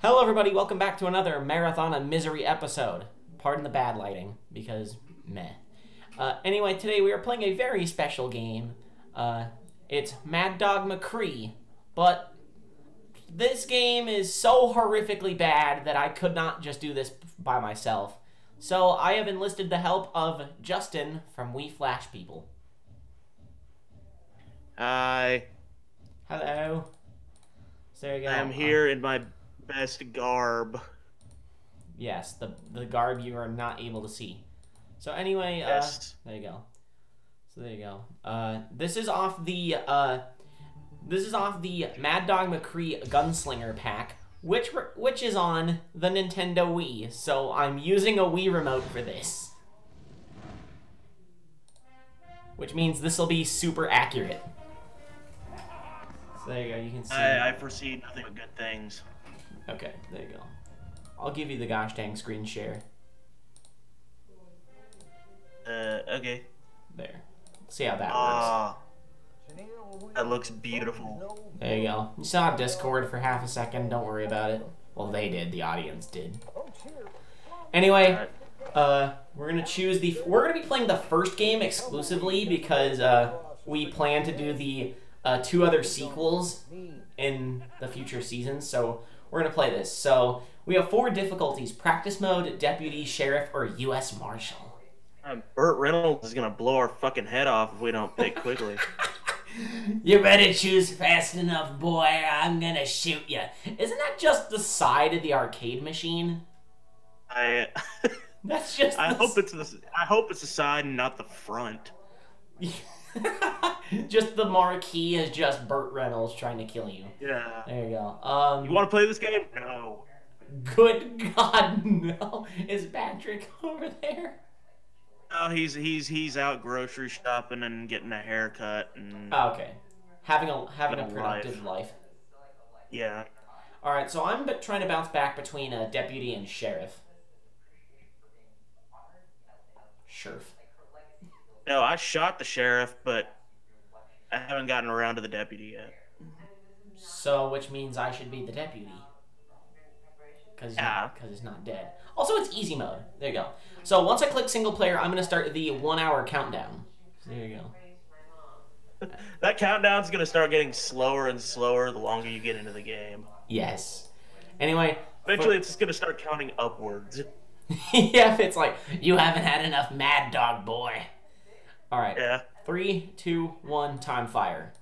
Hello, everybody. Welcome back to another Marathon of Misery episode. Pardon the bad lighting, because meh. Uh, anyway, today we are playing a very special game. Uh, it's Mad Dog McCree, but this game is so horrifically bad that I could not just do this by myself. So I have enlisted the help of Justin from We Flash People. Hi, Hello. So there you go. I'm here in my best garb. Yes, the the garb you are not able to see. So anyway, uh, there you go. So there you go. Uh, this is off the uh, this is off the Mad Dog McCree Gunslinger pack, which which is on the Nintendo Wii. So I'm using a Wii remote for this, which means this will be super accurate. So there you go. You can see. I, I foresee nothing but good things. Okay, there you go. I'll give you the gosh dang screen share. Uh, okay. There. See how that works. Ah, that looks beautiful. There you go. You saw Discord for half a second. Don't worry about it. Well, they did. The audience did. Anyway, uh, we're gonna choose the. We're gonna be playing the first game exclusively because uh, we plan to do the uh, two other sequels in the future seasons. So we're gonna play this. So we have four difficulties: practice mode, deputy, sheriff, or U.S. Marshal. Um, Burt Reynolds is gonna blow our fucking head off if we don't pick quickly. You better choose fast enough, boy. I'm gonna shoot you. Isn't that just the side of the arcade machine? I, That's just. I hope it's the, I hope it's the side and not the front. just the marquee is just Burt Reynolds trying to kill you. Yeah. There you go. Um. You want to play this game? No. Good God, no! Is Patrick over there? No, he's he's he's out grocery shopping and getting a haircut and Oh, okay. Having a having a productive life. yeah. All right, so I'm trying to bounce back between a deputy and sheriff. Sheriff. No, I shot the sheriff, but I haven't gotten around to the deputy yet. So, which means I should be the deputy. Because Yeah. not- he's not dead. Also, it's easy mode. There you go. So, once I click single player, I'm going to start the one hour countdown. There you go. That countdown's gonna start getting slower and slower the longer you get into the game. Yes. Anyway. Eventually, it's just gonna start counting upwards. yeah, if it's like, you haven't had enough Mad Dog Boy. Alright. Yeah. Three, two, one, time fire.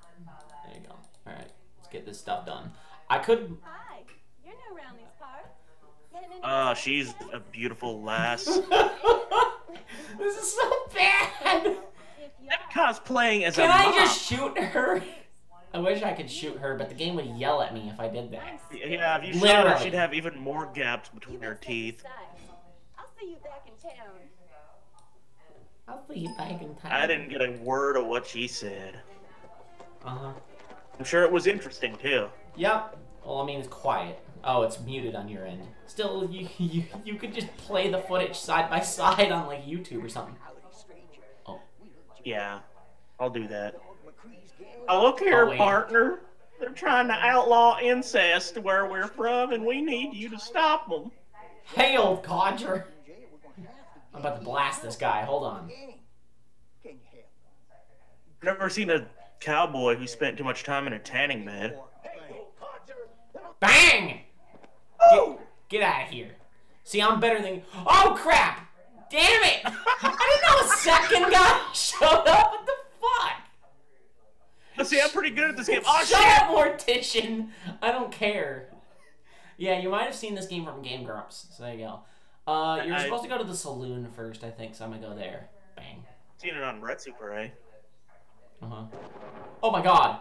There you go. Alright, let's get this stuff done. I could. Hi, you're new around these parts. Getting into Ah, she's a beautiful lass. this is so bad! If you Cosplaying as Can a I mop. just shoot her? I wish I could shoot her, but the game would yell at me if I did that. Yeah, if you shot her, Literally. she'd have even more gaps between her teeth. I'll see you back in town. I'll see you back in time. I didn't get a word of what she said. Uh huh. I'm sure it was interesting too. Yep. Well, I mean, it's quiet. Oh, it's muted on your end. Still, you you you could just play the footage side by side on like YouTube or something. Oh, Yeah, I'll do that. Oh, look here, Oh, partner. They're trying to outlaw incest where we're from, and we need you to stop them. hey, old codger. I'm about to blast this guy. Hold on. Never seen a cowboy who spent too much time in a tanning bed. Bang! Get, get out of here. See, I'm better than. Oh crap! Damn it! I didn't know a second guy showed up. What the fuck? But see, I'm pretty good at this game. Oh Shut shit! up, Mortician! I don't care. Yeah, you might have seen this game from Game Grumps. So there you go. Uh, you're I- supposed to go to the saloon first, I think. So I'm gonna go there. Bang. Seen it on Red Super, eh? Uh huh. Oh my god.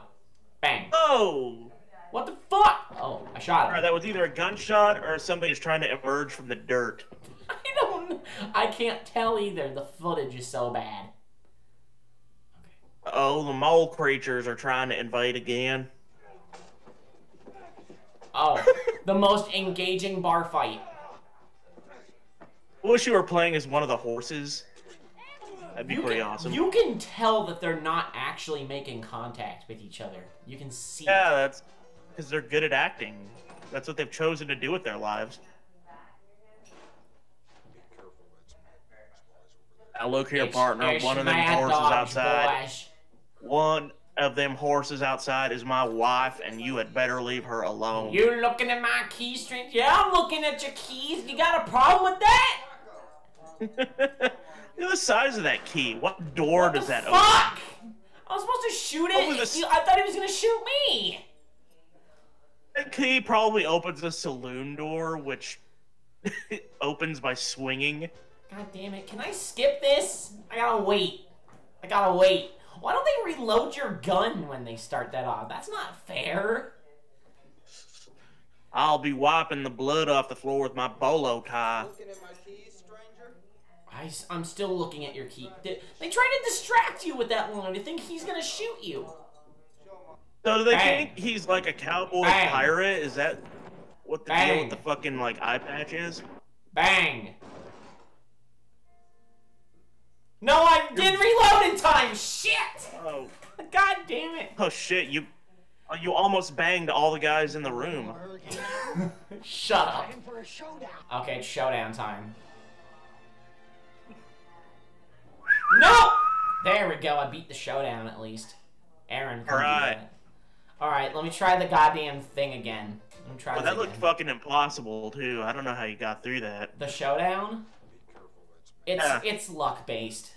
Bang. Oh! What the fuck? Oh, I shot Alright, him. that was either a gunshot or somebody's trying to emerge from the dirt. I don't. I can't tell either. The footage is so bad. Oh, the mole creatures are trying to invade again. Oh, the most engaging bar fight. I wish you were playing as one of the horses. That'd be You pretty can, awesome. you can tell that they're not actually making contact with each other. You can see. Yeah, that's because they're good at acting. That's what they've chosen to do with their lives. Now look here, It's- partner. it's One of them horses outside. boys. One of them horses outside is my wife, and you had better leave her alone. You're looking at my key string? Yeah, I'm looking at your keys. You got a problem with that? Look at the size of that key. What door What does the that fuck? I was supposed to shoot it. Over the You- I thought he was gonna shoot me. open? That key probably opens a saloon door, which opens by swinging. God damn it! Can I skip this? I gotta wait. I gotta wait. Why don't they reload your gun when they start that off? That's not fair. I'll be wiping the blood off the floor with my bolo tie. Looking at my keys, stranger? I, am still looking at your key. They, they tried to distract you with that line. You think he's gonna shoot you? So do they Bang. think he's like a cowboy Bang. pirate? Is that what the deal with the fucking like eye patch is? Bang! No, I didn't reload in time. Shit! Oh, God damn it! oh shit! You, oh, you almost banged all the guys in the room. Shut up. Time for a showdown. Okay, it's showdown time. No! There we go. I beat the showdown at least. Aaron. All right. All right. Let me try the goddamn thing again. Let me try this that looked fucking impossible too. I don't know how you got through that. The showdown. It's Yeah. it's luck based.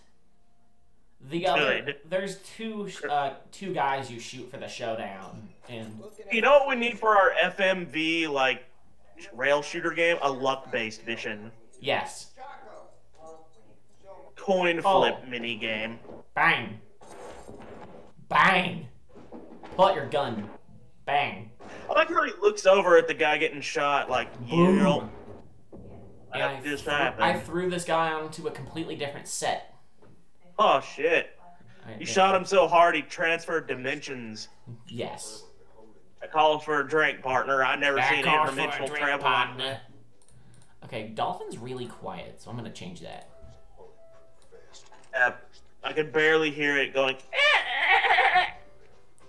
The other Good. there's two uh, two guys you shoot for the showdown, and You know what we need for our FMV like rail shooter game? A luck-based mission, yes, coin Oh. flip mini game. bang, bang, pull out your gun, bang, I like how he looks over at the guy getting shot. Like, you know, I, just threw- happened. I threw this guy onto a completely different set. Oh shit! You shot him so hard he transferred dimensions. Yes. I called for a drink, partner. I never seen interdimensional travel. partner. Okay, Dolphin's really quiet, so I'm gonna change that. Uh, I could barely hear it going.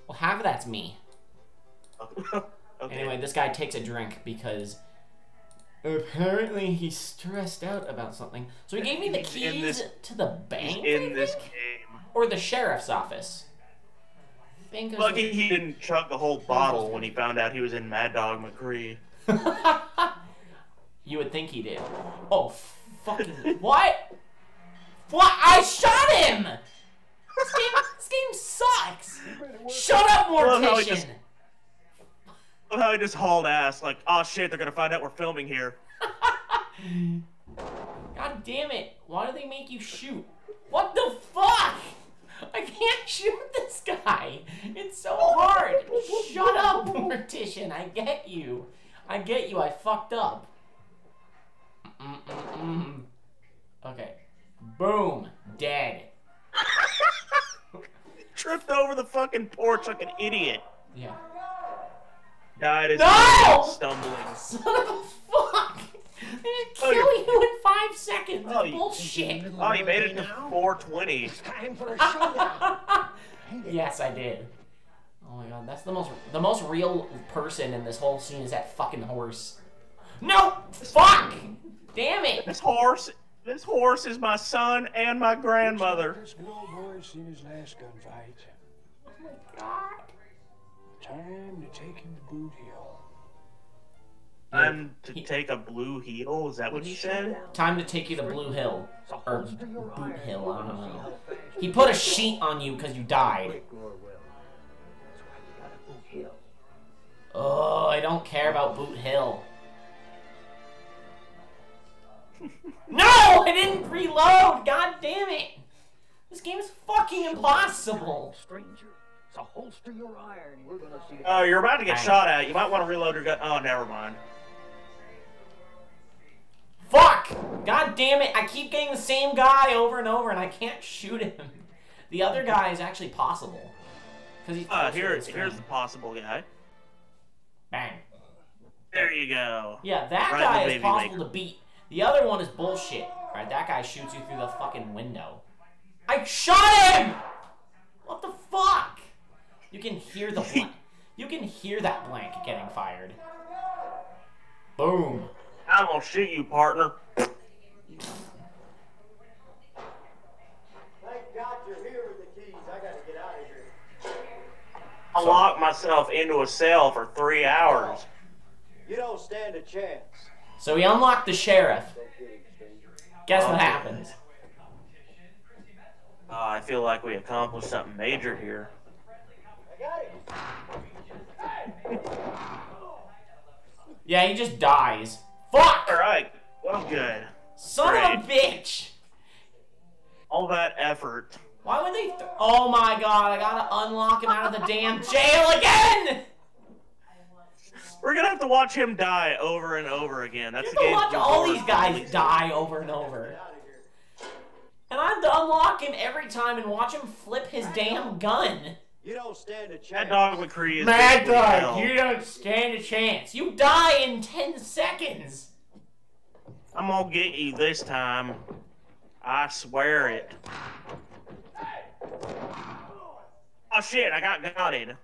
Well, half of that's me. okay. Anyway, this guy takes a drink because apparently he's stressed out about something. So he gave me the keys this- to the bank in this game. or the sheriff's office. Lucky he didn't chug the whole bottle when he found out he was in Mad Dog McCree. you would think he did. Oh, fucking what? What? I shot him. This game, this game sucks. Shut up, love how he Mortician. just- Look how he just hauled ass, like, oh shit, they're gonna find out we're filming here. God damn it! Why do they make you shoot? What the fuck? I can't shoot this guy. It's so hard. Shut up, Mortician. I get you. I get you. I fucked up. Mm-mm-mm. Okay. Boom. Dead. Tripped over the fucking porch like an idiot. Yeah. Died as No! he was stumbling. Son of a fuck. They just Oh, kill you're- you in five seconds. Oh, you- bullshit. Oh, you made it to 420. Time for a showdown. yes, I did. Oh my god, that's the most the most real person in this whole scene is that fucking horse. No! Fuck! Damn it! This horse, this horse is my son and my grandmother. This good old boy's seen his last gunfight. Oh my god. Time to take him to Boot Hill. I'm to take a blue heel. Is that what he said? Time to take you to Blue Hill. Or Boot Hill, I don't know. He put a sheet on you because you died. Oh, I don't care about Boot Hill. No! I didn't reload! God damn it! This game is fucking impossible! Stranger, so holster your iron. We're gonna see. Oh, you're about to get shot at. You might want to reload your gun. Oh, never mind. Fuck! God damn it! I keep getting the same guy over and over and I can't shoot him. The other guy is actually possible. Because he's Uh, closer here, the here's the possible guy. Bang. There you go. Yeah, that Right, guy is possible maker. to beat. The other one is bullshit. Alright, that guy shoots you through the fucking window. I shot him! What the fuck? You can hear the blank. You can hear that blank getting fired. Boom. I'm gonna shoot you, partner. Thank God you're here with the keys. I gotta get out of here. I locked myself into a cell for three hours. You don't stand a chance. So we unlock the sheriff. Don't get him, stranger. Guess what happens? Uh, I feel like we accomplished something major here. I got him. Yeah, he just dies. Fuck! Alright, well, good. Son of a bitch! All that effort. Why would they? Th- oh my god! I gotta unlock him out of the damn jail again. We're gonna have to watch him die over and over again. That's You the have to game. watch all these guys die over and over, Out of here. and I have to unlock him every time and watch him flip his damn gun. You don't stand a That chance. dog McCree is Mad dog, hell. you don't stand a chance. You die in ten seconds. I'm gonna get you this time. I swear it. Oh shit, I got gutted.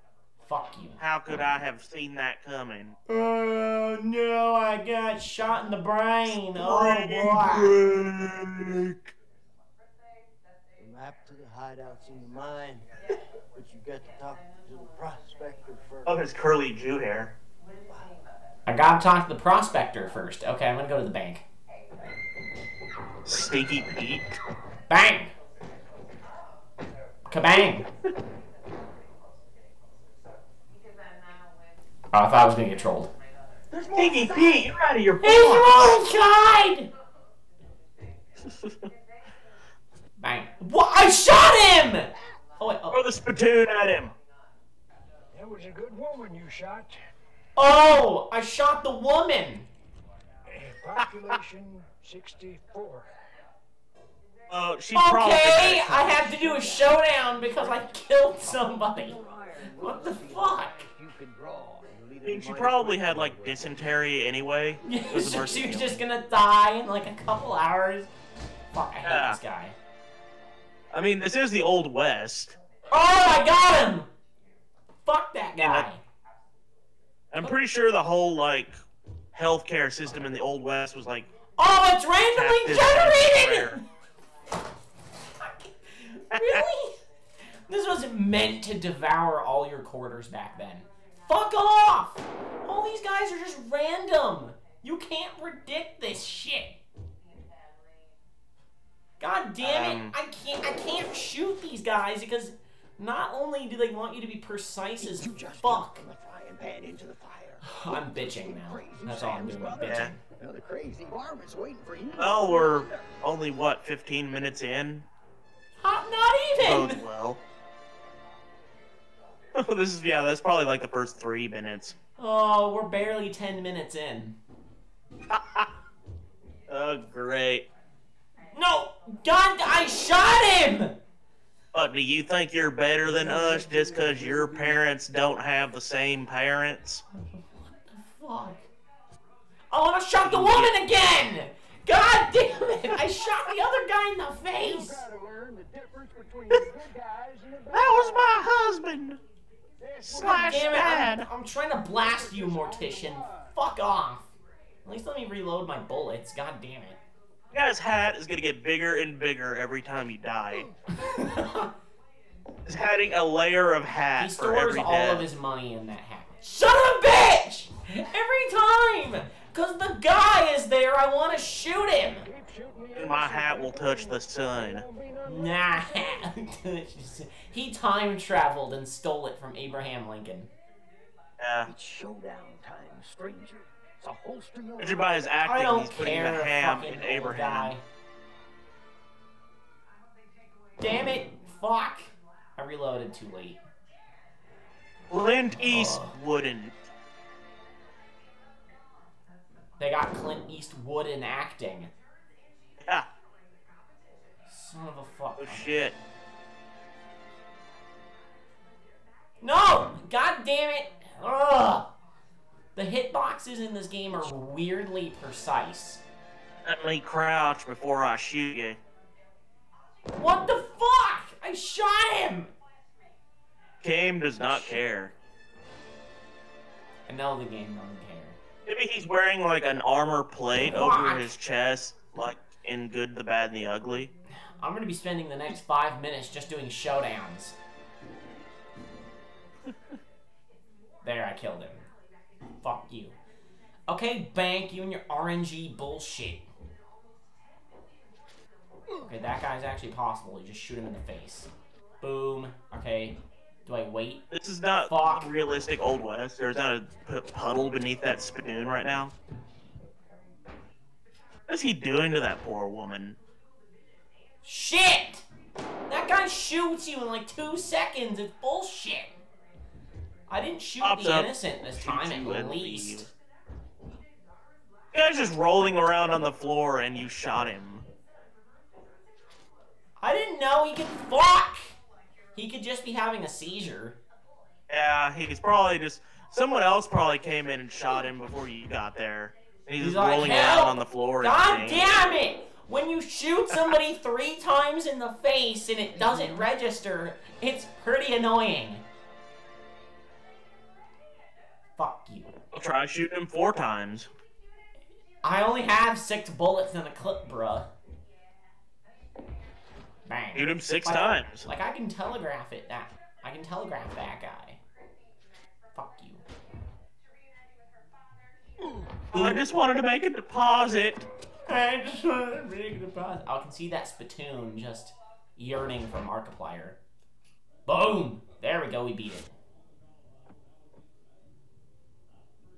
Fuck you. How could I have seen that coming? Oh no, I got shot in the brain. Oh boy. Break. The map to the hideouts in the mine. But you got to talk to the prospector first. Oh, his curly Jew hair. I gotta talk to the prospector first. Okay, I'm gonna go to the bank. Stinky Pete. Bang! Kabang! I thought I was gonna get trolled. There's Stinky Pete, you're out of your He's box. outside! Bang. What? I shot him! Oh, wait. Oh. Throw Oh, the spittoon at him. That was a good woman you shot. oh I shot the woman! Population 64. Oh, she probably. Okay, I have to do a showdown because I killed somebody. What the fuck? You can draw. I mean, she probably had like dysentery anyway. So she was just gonna die in like a couple hours. Fuck, I hate Yeah. this guy. I mean, this is the old west. Oh, I got him! Fuck that guy. I'm pretty sure the whole like healthcare system in the old west was like. Oh, it's randomly generated! really? This was meant to devour all your quarters back then. Fuck off! All these guys are just random. You can't predict this shit. God damn it! Um, I can't. I can't shoot these guys because not only do they want you to be precise as fuck. From the frying pan into the fire. I'm bitching now. That's all I'm doing. I'm Yeah. bitching. Now the crazy varmint's waiting for you. Well, we're only what 15 minutes in. Uh, not Bodes even. well. this is yeah. That's probably like the first three minutes. Oh, we're barely ten minutes in. Oh, great. No, God, I shot him. But do you think you're better than us just because your parents don't have the same parents? What the fuck. Oh, and I shot the woman again. God damn it! I shot the other guy in the face. gotta learn the difference between the good guys and the bad That was my husband. Slash Damn it! I'm, I'm trying to blast you, mortician. Fuck off. At least let me reload my bullets. God damn it. You guy's hat is gonna get bigger and bigger every time you die. He's adding a layer of hat he for stores every all death. of his money in that hat. Shut up, bitch! Every time! Because the guy is there, I want to shoot him! Keep shooting me in My hat will touch the sun. Won't be none Nah. he time traveled and stole it from Abraham Lincoln. Yeah. It's showdown time, stranger. It's a holster your Judging by his I don't he's putting care, the ham in Abraham. guy. Damn it! Fuck! I reloaded too late. Clint. Eastwood and They got Clint Eastwood in acting. yeah. Son of a fuck. Oh shit. No! God damn it! Ugh! The hitboxes in this game are weirdly precise. Let me crouch before I shoot you. What the fuck? I shot him! Game does not care. I know the game doesn't care. Maybe he's wearing like an armor plate over his chest, like in Good, the Bad, and the Ugly. I'm gonna be spending the next five minutes just doing showdowns. there, I killed him. Fuck you. Okay, Bank, you and your RNG bullshit. Okay, that guy's actually possible. You just shoot him in the face. Boom. Okay. Do I wait? This is not Fuck. realistic Old West. There's not a puddle beneath that spoon right now. What's he doing to that poor woman? Shit! That guy shoots you in like two seconds. It's bullshit. I didn't shoot Pops the up, innocent this time, at least. leaves. The guy's just rolling around on the floor and you shot him. I didn't know he could fuck. He could just be having a seizure. Yeah, he's probably just someone else probably came in and shot him before you got there. And he's, He's just like, rolling "Help! around on the floor. God damn it! When you shoot somebody three times in the face and it doesn't register, it's pretty annoying. Fuck you. I'll try shooting him four times. I only have six bullets in a clip, bruh. Bang. Shoot him six Like- times. Like I can telegraph it that I can telegraph that guy. Fuck you. I just wanted to make a deposit. I just wanted to make a deposit. Oh, I can see that spittoon just yearning for Markiplier. Boom! There we go, we beat it.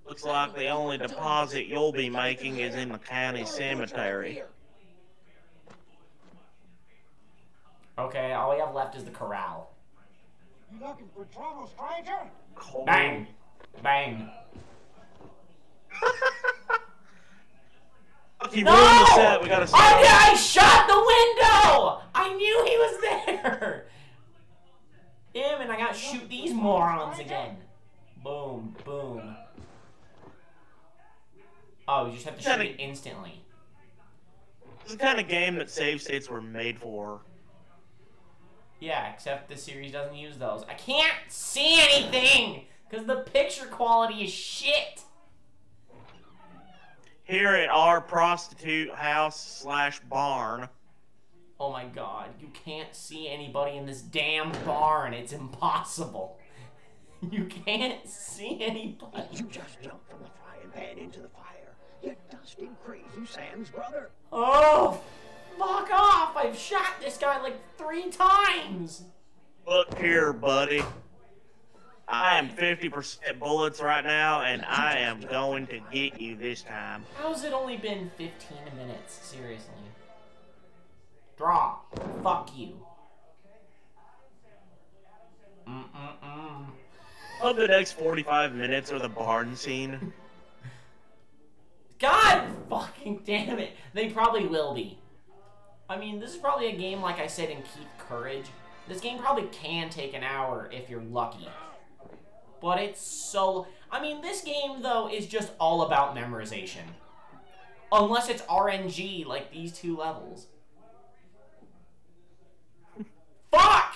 Looks like the only deposit you'll be making is in the county cemetery. Okay, all we have left is the corral. You looking for trouble, stranger? Cold. Bang! Bang! He No! ruined the set. We gotta I, stop. I shot the window! I knew he was there! Him and I gotta shoot these morons again. Boom, boom. Oh, you just have to shoot it instantly. This is the kind of game that save states were made for. Yeah, except the series doesn't use those. I can't see anything! Because the picture quality is shit! Here at our prostitute house slash barn, Oh my god, you can't see anybody in this damn barn. It's impossible. You can't see anybody. You just jumped from the frying pan into the fire. You dusty, crazy Sam's brother. Oh, fuck off! I've shot this guy like three times. look here, buddy. I am 50% bullets right now, and I am going to get you this time. How's it only been 15 minutes? Seriously. Draw. Fuck you. Mm-mm-mm. Of the next 45 minutes are the barn scene. God fucking damn it. They probably will be. I mean, this is probably a game, like I said, in Keith Courage. This game probably can take an hour if you're lucky. But it's so. I mean, this game, though, is just all about memorization. Unless it's RNG, like these two levels. Fuck!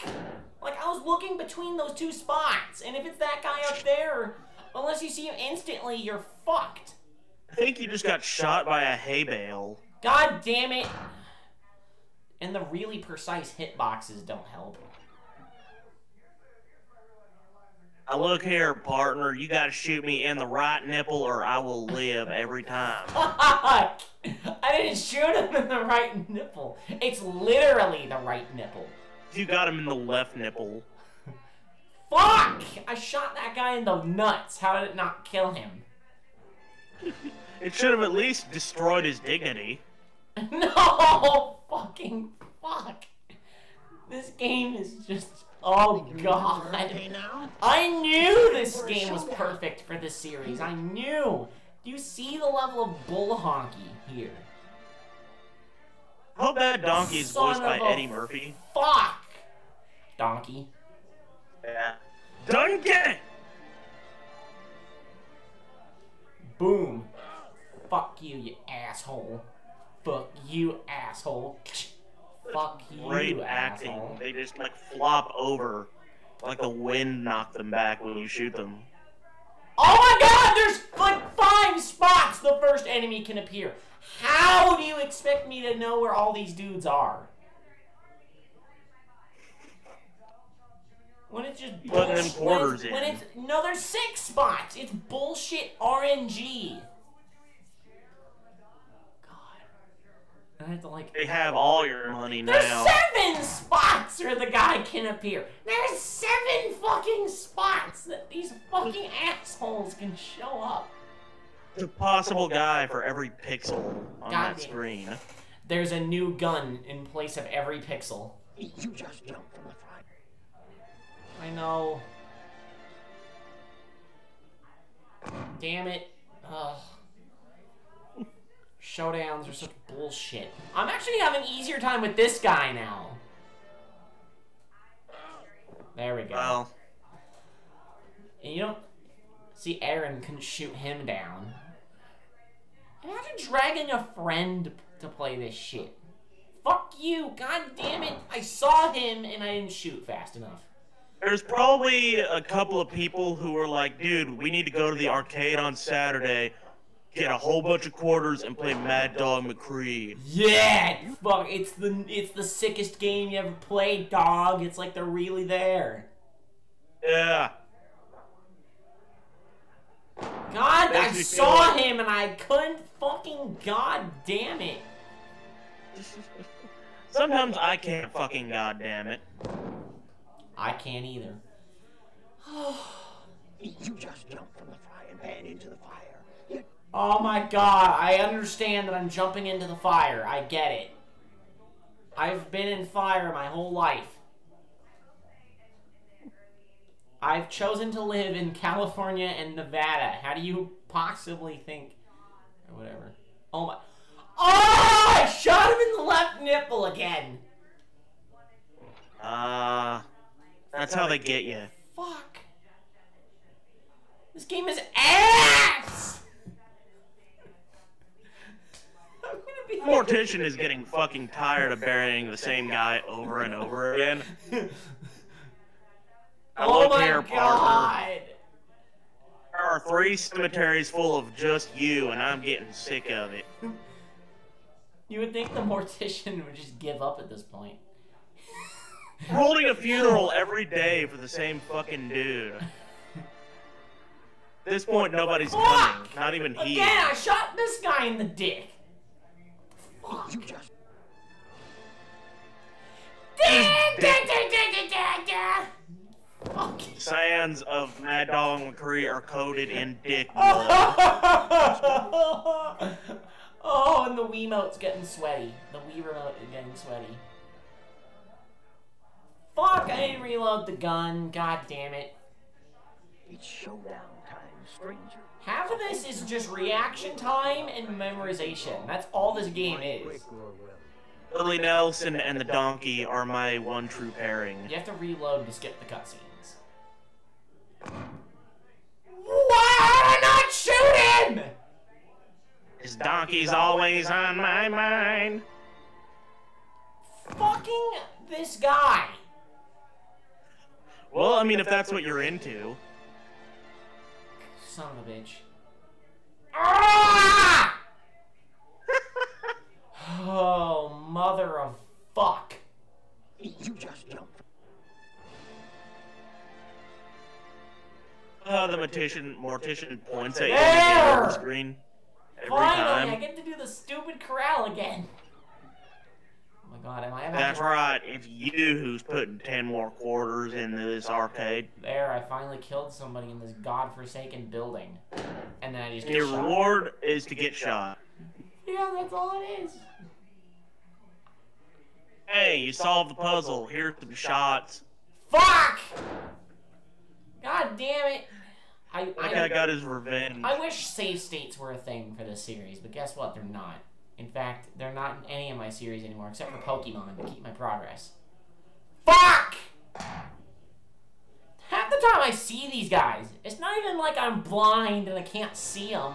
Like, I was looking between those two spots, and if it's that guy up there, unless you see him instantly, you're fucked. I think you just got shot by a hay bale. God damn it! And the really precise hitboxes don't help. I look here, partner. You gotta shoot me in the right nipple, or I will live every time. I didn't shoot him in the right nipple. It's literally the right nipple. You got him in the left nipple. Fuck! I shot that guy in the nuts. How did it not kill him? It should have at least destroyed his dignity. No! Fucking fuck! This game is just. Oh god. I knew this game was perfect for this series. I knew. Do you see the level of bull honky here? I hope that donkey is voiced by Eddie Murphy. Fuck! Donkey. Yeah. Duncan! Boom. Fuck you, you asshole. Fuck you, asshole. Fuck you, Great acting. asshole. They just like flop over. Like the wind knocked them back when you shoot them. Oh my god, there's like five spots the first enemy can appear. How do you expect me to know where all these dudes are? When it's just Putting them quarters when it's, when in. it's no, there's six spots. It's bullshit RNG. I have to like. They have all your money now. There's seven spots where the guy can appear. There's seven fucking spots that these fucking assholes can show up. The possible guy for every pixel on God that damn. screen. There's a new gun in place of every pixel. You just jumped from the fire. I know. Damn it. Ugh. Showdowns are such bullshit. I'm actually having easier time with this guy now. There we go. Well, And you don't see Aaron couldn't shoot him down. Imagine dragging a friend to play this shit. Fuck you, god damn it. I saw him and I didn't shoot fast enough. there's probably a couple of people who are like, dude, we need to go to the arcade on Saturday, get a whole bunch of quarters, and play Mad Dog McCree. Yeah, fuck, it's the it's the sickest game you ever played, dog. It's like they're really there. Yeah. God, I Makes me feel saw like- him and I couldn't fucking god damn it. Sometimes I can't fucking goddamn it. I can't either. You just jumped from the frying pan into the fire. Oh my god, I understand that I'm jumping into the fire. I get it. I've been in fire my whole life. I've chosen to live in California and Nevada. How do you possibly think. Or whatever. Oh my. Oh! I shot him in the left nipple again! Uh, that's how they get you. Fuck. This game is ass! I'm gonna be. Mortician is getting fucking tired of burying the same guy over and over again. I oh look my here, Parker. god! There are three cemeteries full of just you, and I'm getting sick of it. You would think the mortician would just give up at this point. We're holding a funeral every day for the same fucking dude. At this point, nobody's coming. Not even he. Again, I shot this guy in the dick. Fuck. you just Fuck. Sands of Mad Dog McCree are coated in dick blood. oh, and the Wiimote's getting sweaty. The Wii remote is getting sweaty. Fuck, I didn't reload the gun. God damn it. it's showdown time, stranger. Half of this is just reaction time and memorization. That's all this game is. Billy Nelson and the donkey are my one true pairing. You have to reload to skip the cutscenes. Why am I not shooting? His donkey's always on my mind. Fucking this guy. Well, I mean, if that's what you're into. Son of a bitch. Ah! oh, mother of fuck. You just jumped. Uh, the mortician, mortician points at you There! on the screen every Finally, I get to do the stupid corral again. My god, am I about That's right. It's you who's putting ten more quarters into this arcade. There, I finally killed somebody in this godforsaken building. And then I just get your shot. reward is to get shot. Yeah, that's all it is. Hey, you solved the puzzle. Here's some shots. Fuck! God damn it. I, That I, got his revenge. I wish save states were a thing for this series, but guess what? They're not. In fact, they're not in any of my series anymore, except for Pokemon to keep my progress. Fuck! Half the time I see these guys, it's not even like I'm blind and I can't see them.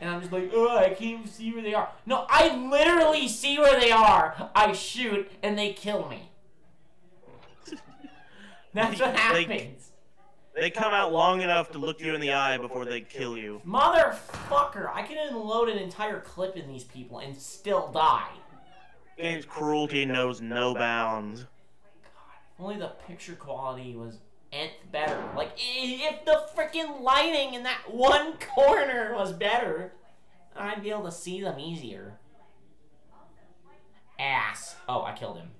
And I'm just like, oh, I can't even see where they are. No, I literally see where they are. I shoot and they kill me. That's what Like- happens. They come out long enough to look you in the eye before they kill you. Motherfucker! I can unload an entire clip in these people and still die. Game's cruelty knows no bounds. God, Only the picture quality was nth better. Like, if the freaking lighting in that one corner was better, I'd be able to see them easier. Ass. Oh, I killed him.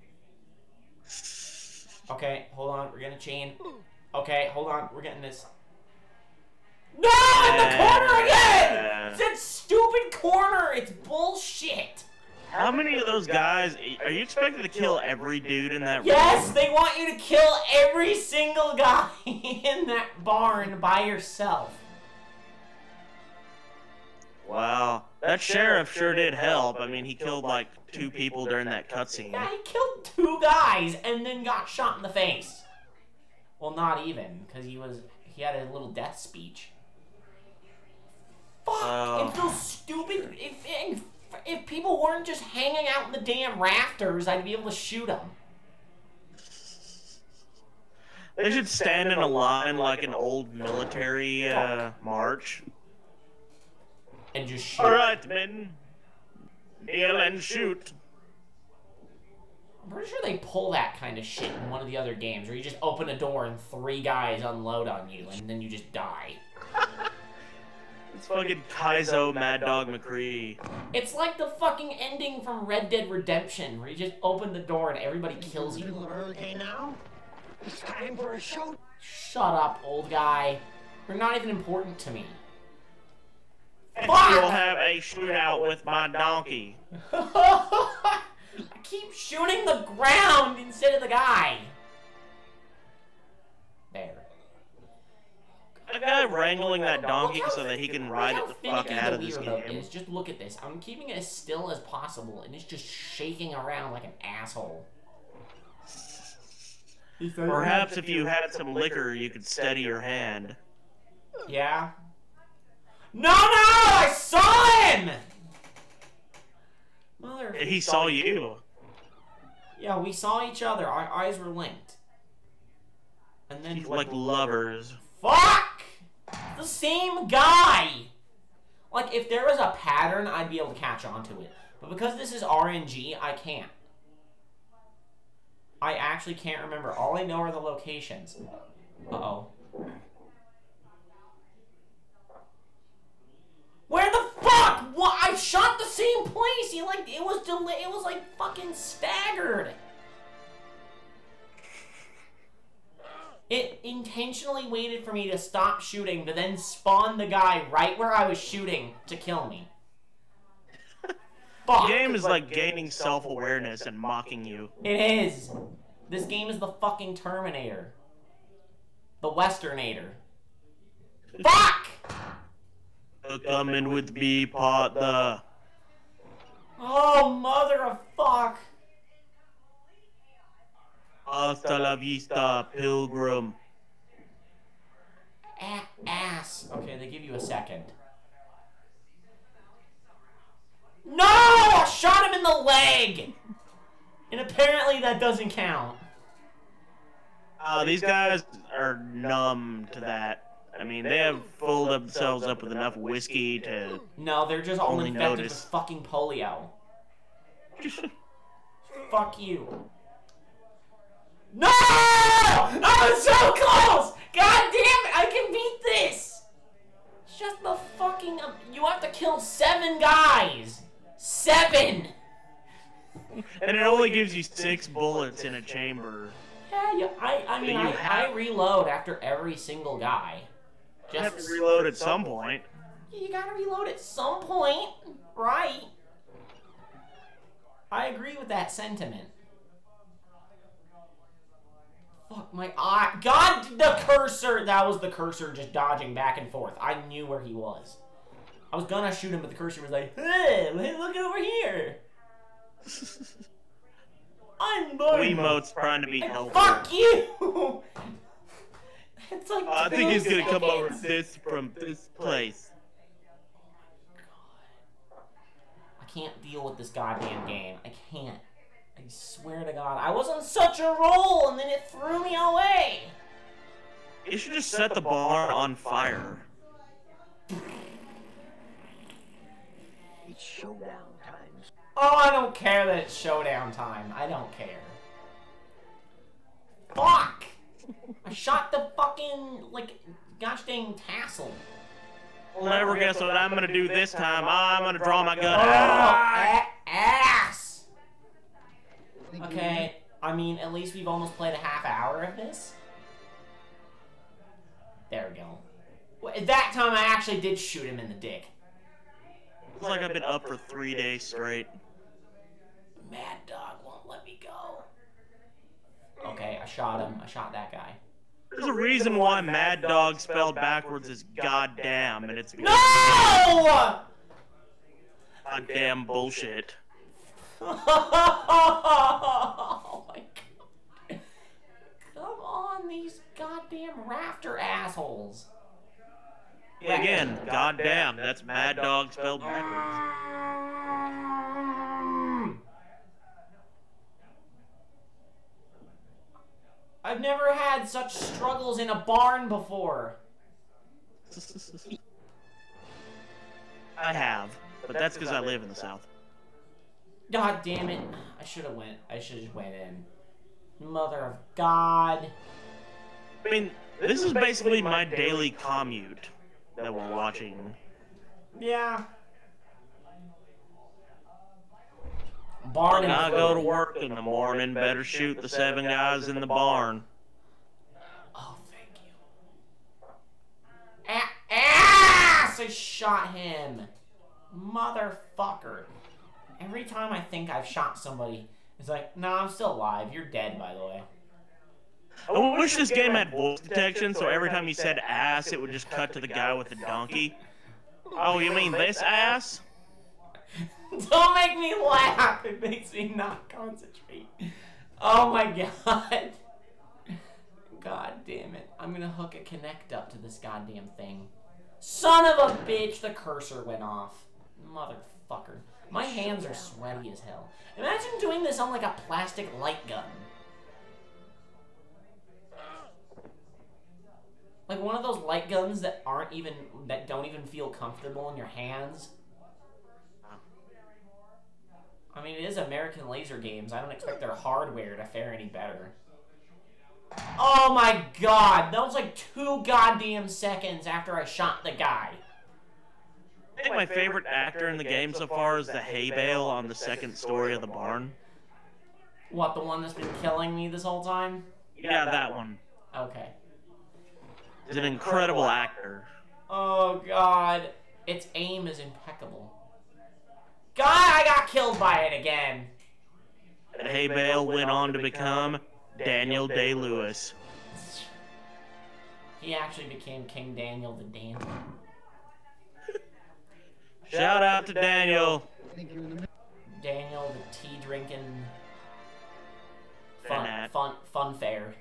Okay, hold on. We're gonna chain. Okay, hold on. We're getting this. No! In the corner again! It's that stupid corner! It's bullshit! How many of those guys are you expected to kill every dude in that Yes, room? they want you to kill every single guy in that barn by yourself. Wow. That sheriff sure did help. I mean, he killed like two people during that cutscene. Yeah, he killed two guys and then got shot in the face. Well, not even, because he was he had a little death speech. Fuck! Oh. If those stupid if, if if people weren't just hanging out in the damn rafters, I'd be able to shoot them. They should stand in a line like an old military uh, march. And just shoot. All right, men. Kneel and shoot. I'm pretty sure they pull that kind of shit in one of the other games where you just open a door and three guys unload on you and then you just die. It's fucking Kaizo Mad Dog McCree. It's like the fucking ending from Red Dead Redemption where you just open the door and everybody kills Middle you. of hurricane now. It's time for a show. Shut up, old guy. You're not even important to me. And Fuck! you'll have a shootout with my donkey. I keep shooting the ground instead of the guy. There. The guy wrangling that donkey how- so that he can ride it the fuck out of this game. Is. Just look at this. I'm keeping it as still as possible, and it's just shaking around like an asshole. Perhaps if you had some liquor, you could steady your hand. Yeah. No, no! I saw him. Mother. He saw you. Yeah, we saw each other. Our eyes were linked. And then Like lovers. Fuck! The same guy! Like, if there was a pattern, I'd be able to catch on to it. But because this is RNG, I can't. I actually can't remember. All I know are the locations. Uh-oh. Where the fuck? What? I shot the same place. He like it was delay. It was like fucking staggered. It intentionally waited for me to stop shooting to then spawn the guy right where I was shooting to kill me. Fuck. The game is like gaining self awareness and mocking you. It is. This game is the fucking Terminator. The Westernator. Fuck! Come in with me, partner. Oh, mother of fuck. Hasta la vista, pilgrim. A- ass. Okay, they give you a second. No! I shot him in the leg! And apparently that doesn't count. Uh, these guys are numb to that. I mean, they have filled themselves up with enough whiskey to. No, they're just all Only infected notice. with fucking polio. Fuck you. No! I was so close! God damn it! I can beat this! It's Just the fucking. Um, you have to kill seven guys! Seven! And it only gives you six bullets in a chamber. Yeah, you, I, I mean, You I, have- I reload after every single guy. You have to reload at some point. You gotta reload at some point, right? I agree with that sentiment. Fuck my eye. God, the cursor! That was the cursor just dodging back and forth. I knew where he was. I was gonna shoot him, but the cursor was like, hey, look over here. I'm bored. Wiimote's trying to be helpful. Fuck you! it's like I think he's gonna come over this from this place. I can't deal with this goddamn game. I can't. I swear to God, I was on such a roll, and then it threw me away. You should just set the bar on fire. It's showdown time. Oh, I don't care that it's showdown time. I don't care. Fuck! I shot the fucking, like, gosh dang tassel. We'll never guess what I'm gonna do this time. I'm gonna draw my gun. Oh, Ah! ass! Okay, I mean, at least we've almost played a half hour of this. There we go. At that time, I actually did shoot him in the dick. Looks like I've been up for three days straight. Mad Dog won't let me go. Okay, I shot him. I shot that guy. There's a reason why Mad Dog spelled backwards is goddamn, and it's No! goddamn bullshit. oh my god. Come on, these goddamn rafter assholes. Again, goddamn, that's Mad Dog spelled backwards. I've never had such struggles in a barn before. I have, but that's because I live in the South. God damn it. I should have went. I should have just went in. Mother of God. I mean, this is basically my daily commute that we're watching. Yeah. Barn When I go to work in the morning, better shoot the seven guys in the barn. Oh, thank you. A- ass! I shot him. Motherfucker. Every time I think I've shot somebody, it's like, no, I'm still alive. You're dead, by the way. I wish this game had voice detection, so every time you said ass, it would just cut to the guy with the donkey. Oh, you mean this ass? Don't make me laugh. It makes me not concentrate. Oh my god. God damn it. I'm gonna hook a Kinect up to this goddamn thing. Son of a bitch, the cursor went off. Motherfucker. My hands are sweaty as hell. Imagine doing this on like a plastic light gun. Like one of those light guns that aren't even, that don't even feel comfortable in your hands. I mean, it is American Laser Games. I don't expect their hardware to fare any better. Oh my god! That was like two goddamn seconds after I shot the guy. I think my favorite actor in the game so far is the hay bale on the second story of the barn. What, the one that's been killing me this whole time? Yeah, that one. Okay. He's an incredible actor. Oh god. Its aim is impeccable. God, I got killed by it again. And hay bale went on to become Daniel Day Lewis. He actually became King Daniel the Dandy. Shout out to Daniel. Daniel the tea drinking fun fun fun fair.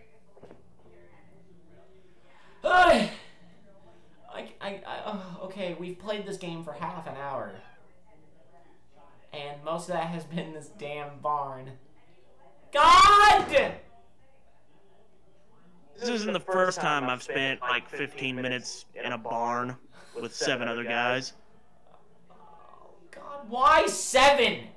I, I, I, oh, okay, we've played this game for half an hour. And most of that has been this damn barn. God! This isn't the first time I've spent like 15 minutes in a barn with seven other guys. Oh, God, why seven?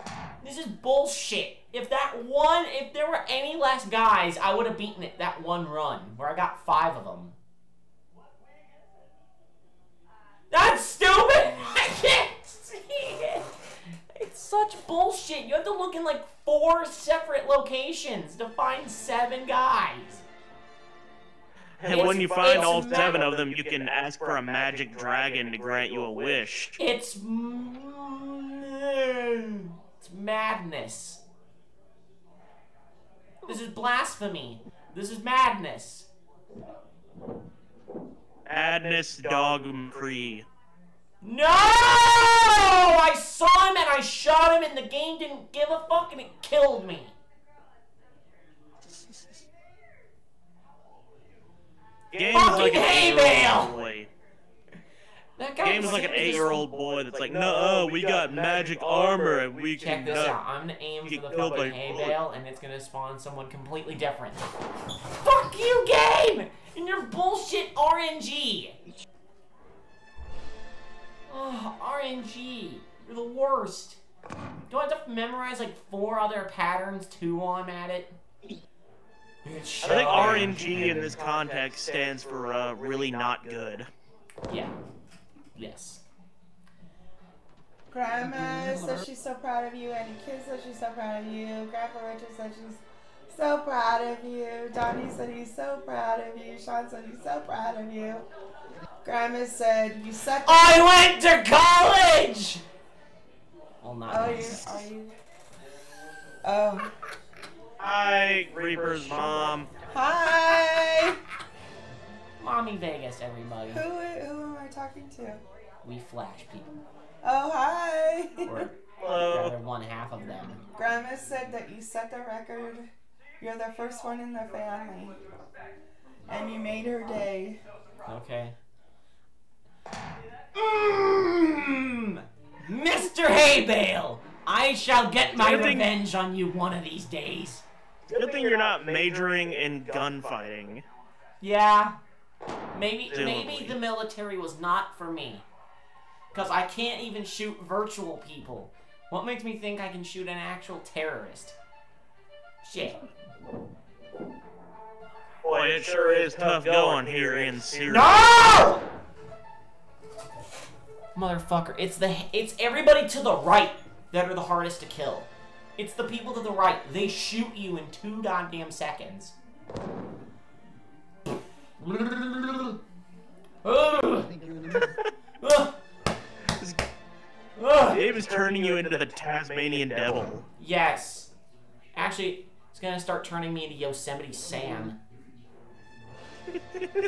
This is bullshit. If that one, if there were any less guys, I would have beaten it that one run where I got five of them. That's stupid! I can't see it! It's such bullshit. You have to look in like four separate locations to find seven guys. And when you find all seven of them, you can ask for a magic dragon to grant you a wish. It's it's madness. This is blasphemy. This is madness. Madness Dog McCree. No! I saw him and I shot him and the game didn't give a fuck and it killed me. Game's Fucking like an hay alien bale! toy. That guy Game's like an eight-year-old boy that's like, no, we got magic armor and we Check can. this uh, out. I'm gonna aim get for the killed fucking by hay bullet. bale, and it's gonna spawn someone completely different. Fuck you, game! And your bullshit RNG. Oh, RNG. You're the worst. Do I have to memorize like four other patterns too while I'm at it? I think RNG in this context stands for uh, really not good. Yeah. Yes. Grandma says she's so proud of you. Annie Kid says she's so proud of you. Grandpa Richard says she's so proud of you. Donnie said he's so proud of you. Sean said he's so proud of you. Grandma said you suck. I went to college! Well, not Oh, you are you? Oh, Hi, Reaper's mom. hi. Mommy Vegas, everybody. Who who am I talking to? We flash people. Oh, hi. Or Hello. rather, one half of them. Grandma said that you set the record. You're the first one in the family, and you made her day. Okay. Mmm! Mr. Haybale! I shall get my Good thing- revenge on you one of these days. Good thing you're not majoring in gunfighting. Yeah. Maybe maybe the military was not for me. Cause I can't even shoot virtual people. What makes me think I can shoot an actual terrorist? Shit. Boy, it sure is tough going here in Syria. No! Motherfucker, it's the it's everybody to the right that are the hardest to kill. It's the people to the right. They shoot you in two goddamn seconds. It was turning you into the Tasmanian devil. Yes. Actually, it's gonna start turning me into Yosemite Sam.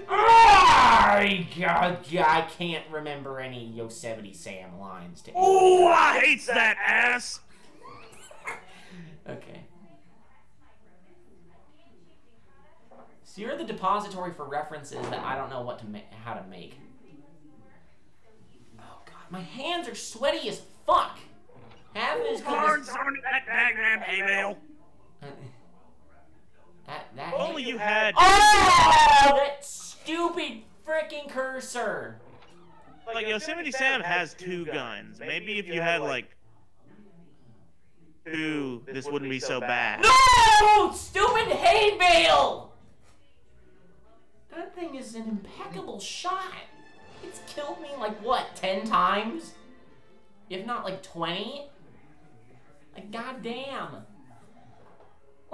I, God, I can't remember any Yosemite Sam lines to Ooh, I hate that ass. Okay. So you're the depository for references that I don't know what to how to make. Oh god, my hands are sweaty as fuck. Half is Hard because son of that daggone hay bale. that that. Only you had. Oh, that stupid freaking cursor. Like Yosemite Sam has two guns. Maybe if you had like two, this wouldn't be so bad. No, stupid hay bale. That thing is an impeccable shot. It's killed me like what, ten times? If not like twenty? Like goddamn.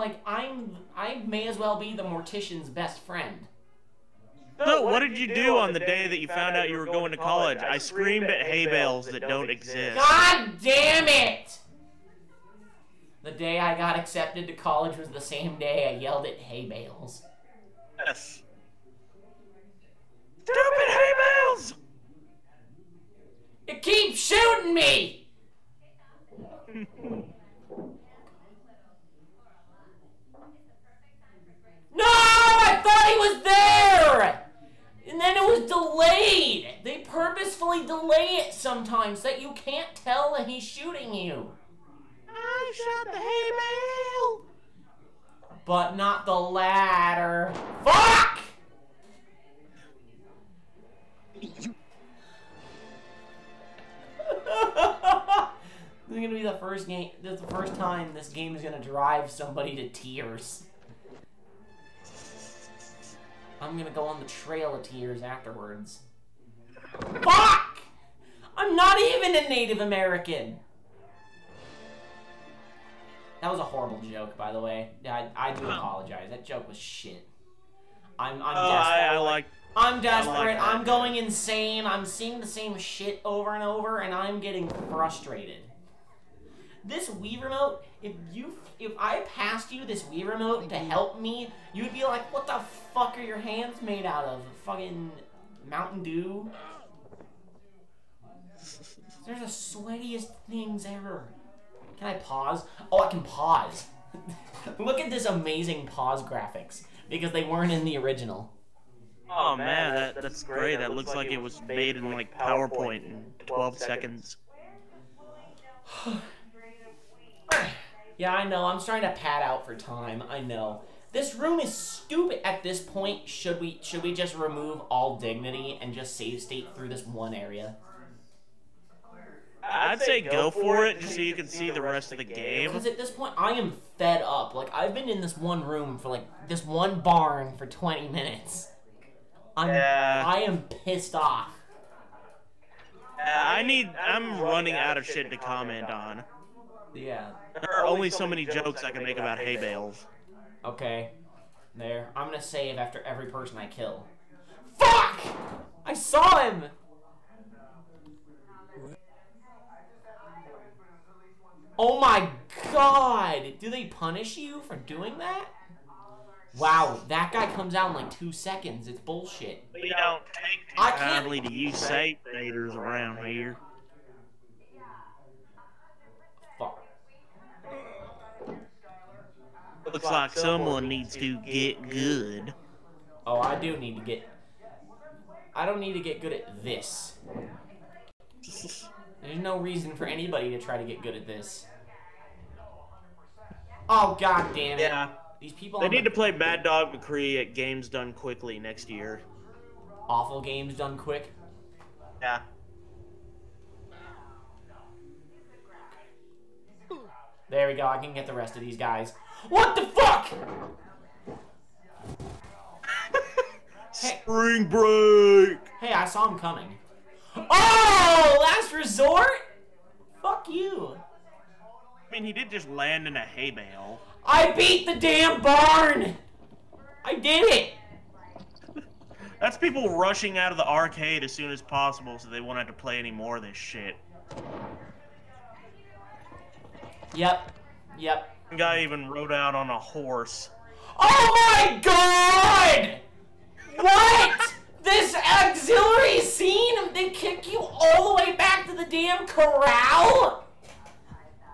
Like I'm I may as well be the mortician's best friend. So, what did you do on the day that you found out you were going to college? I screamed at hay bales that don't exist. God damn it! The day I got accepted to college was the same day I yelled at hay bales. Yes. Stupid hay bales! It keeps shooting me! No! I thought he was there! And then it was delayed! They purposefully delay it sometimes so that you can't tell that he's shooting you. I shot the hay bale! But not the ladder. Fuck! this is gonna be the first game. This is the first time this game is gonna drive somebody to tears. I'm gonna go on the trail of tears afterwards. Mm-hmm. Fuck! I'm not even a Native American. That was a horrible joke, by the way. I, I do apologize. That joke was shit. I'm I'm Oh, I, desperate. I like. I'm desperate. I like I'm going insane. I'm seeing the same shit over and over, and I'm getting frustrated. This Wii remote, if you, if I passed you this Wii remote to help me, you'd be like, "What the fuck are your hands made out of? Fucking Mountain Dew?" They're the sweatiest things ever. Can I pause? Oh, I can pause. Look at this amazing pause graphics because they weren't in the original. Oh, oh man, that, that's great. That looks like it was made in like PowerPoint in 12 seconds. Yeah, I know. I'm starting to pad out for time. I know. This room is stupid. At this point, should we should we just remove all dignity and just save state through this one area? I'd say go for it just so you can see the rest of the game. Because at this point, I am fed up. Like I've been in this one room for like this one barn for 20 minutes. I'm Yeah. I am pissed off. Uh, I need. I'm running out of shit to comment on. Yeah. There are only so many jokes I can make about hay bales. Okay. There. I'm gonna save after every person I kill. Fuck! I saw him! Oh my god! Do they punish you for doing that? Wow, that guy comes out in like two seconds. It's bullshit. We don't take too I can't- kindly to you save staters around here. Looks like someone needs to get good. Oh, I do need to get. I don't need to get good at this. There's no reason for anybody to try to get good at this. Oh god damn it! Yeah. These people They need the to play Mad Dog McCree at Games Done Quickly next year. awful games done quick. Yeah. There we go. I can get the rest of these guys. What the fuck? Hey. Spring break! Hey, I saw him coming. Oh, last resort. Fuck you. I mean, he did just land in a hay bale. I beat the damn barn. I did it. That's people rushing out of the arcade as soon as possible so they won't have to play any more of this shit. Yep. Yep. One guy even rode out on a horse. Oh my god! What? this auxiliary scene? They kick you all the way back to the damn corral?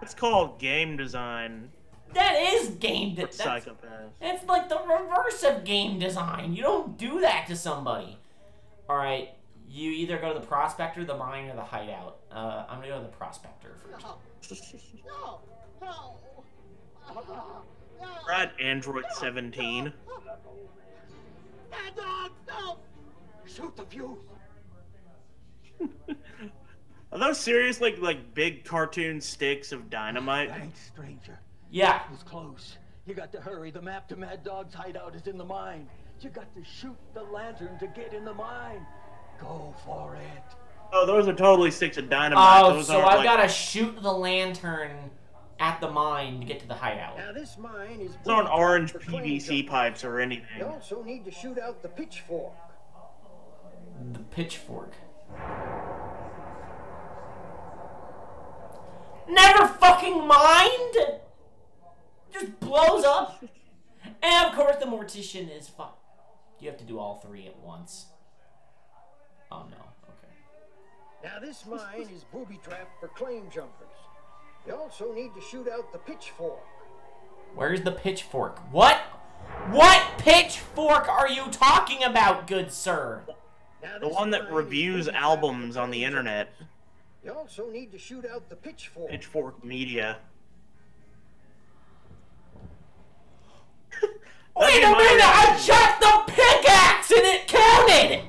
It's called game design, That is game design. psychopath. It's like the reverse of game design. You don't do that to somebody. Alright, you either go to the prospector, the mine, or the hideout. Uh, I'm gonna go to the prospector first. No, no. Right, Android 17. Mad dog, no! Shoot the fuse. Are those serious, like like big cartoon sticks of dynamite? Thanks, stranger. Yeah. It was close. You got to hurry. The map to Mad Dog's hideout is in the mine. You got to shoot the lantern to get in the mine. Go for it. Oh, those are totally sticks of dynamite. Oh, those so I've like- gotta shoot the lantern at the mine to get to the hideout. Now this mine is. Those aren't orange PVC pipes or anything. You also need to shoot out the pitchfork. The pitchfork. Never fucking mind! Just blows up. And of course, the mortician is fun. You have to do all three at once. Oh no. Okay. Now this mine is booby trapped for claim jumpers. You also need to shoot out the pitchfork. Where's the pitchfork? What? What pitchfork are you talking about, good sir? The one that reviews albums on the internet. You also need to shoot out the pitchfork. Pitchfork Media. Wait a That'd be my minute! I reaction. shot the pickaxe and it counted!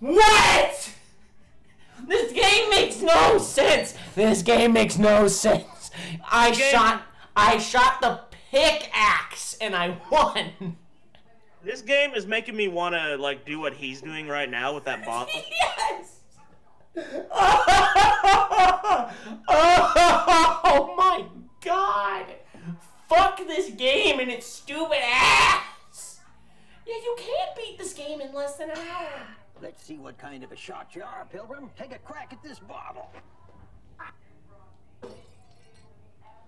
what? This game makes no sense! This game makes no sense! I game- shot I shot the pickaxe and I won! This game is making me want to like do what he's doing right now with that bottle. yes! Oh, my god! Fuck this game and its stupid ass! Yeah, you can't beat this game in less than an hour. Let's see what kind of a shot you are, Pilgrim. Take a crack at this bottle.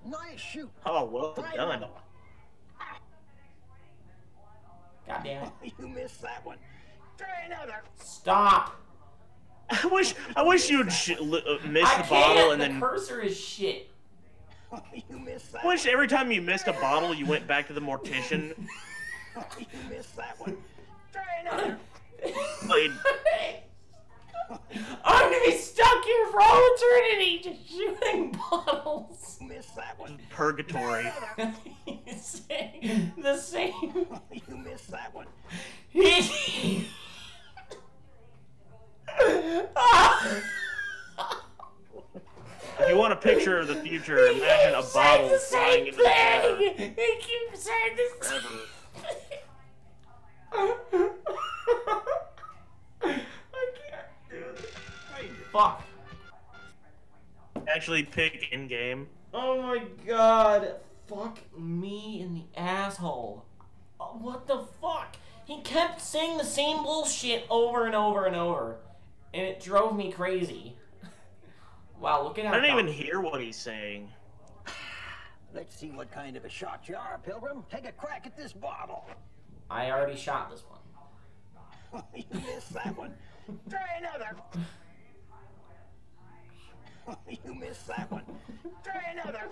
Nice shoot. Oh, well Try done. another God damn it. You missed that one. Try another. Stop. I wish I wish you'd sh- li- uh, miss I the can't. bottle and the then. cursor is shit. You missed that I wish every time you missed a bottle, you went back to the mortician. you missed that one. Try another. Wait, I'm gonna be stuck here for all eternity just shooting bottles. You missed that one. purgatory. He's saying the same. You missed that one. He- If you want a picture of the future, imagine a bottle flying saying in the air. thing. He keeps saying the same thing. I can't do this. Fuck. Actually, pick in game. Oh my god. Fuck me in the asshole. Uh, What the fuck? He kept saying the same bullshit over and over and over. And it drove me crazy. wow, look at how I don't even hear what he's saying. Let's see what kind of a shot you are, Pilgrim. Take a crack at this bottle. I already shot this one. you missed that one. Try another. you missed that one. Try another.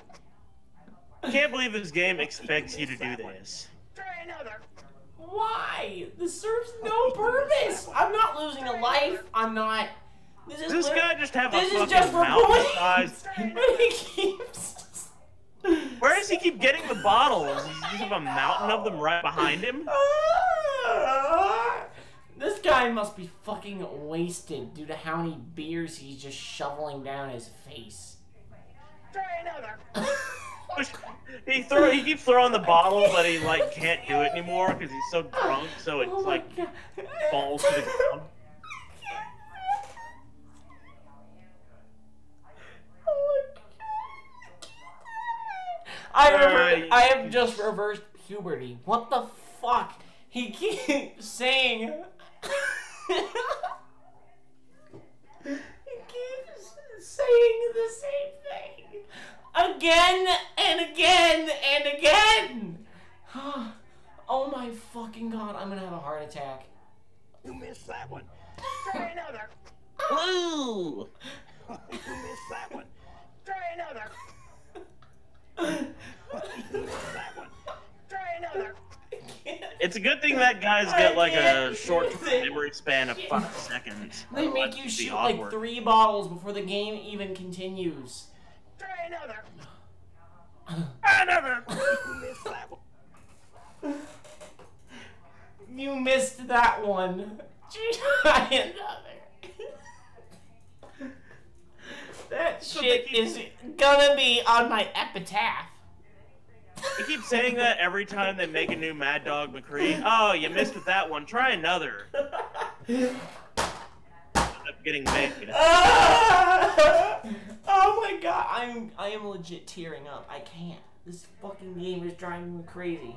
I can't believe this game expects you to do this. Try another. Why? This serves no purpose. I'm not losing a life. I'm not. This is Does this guy just have a This is fucking just for points. size? And he keeps. Where does he keep getting the bottles? Does he have a mountain of them right behind him? This guy must be fucking wasted due to how many beers he's just shoveling down his face. Try another. He throw he keeps throwing the bottle, but he like can't do it anymore because he's so drunk. So it's Oh like God. falls to the ground. Oh my God. I rever- I have just reversed puberty. What the fuck? He keeps saying. he keeps saying the same thing again and again and again. oh my fucking god! I'm gonna have a heart attack. You missed that one. Try another. Ah. Woo! You missed that one. Try another. You missed that one. Try another. It's a good thing that guy's got like a short memory span of five seconds. They make you shoot like three bottles before the game even continues. Try another. Another. You missed that one. You missed that one. Try another. that shit is gonna be on my epitaph. He keeps saying that every time they make a new Mad Dog McCree. Oh, you missed with that one. Try another. Up getting made. Ah! oh my god, I'm I am legit tearing up. I can't. This fucking game is driving me crazy.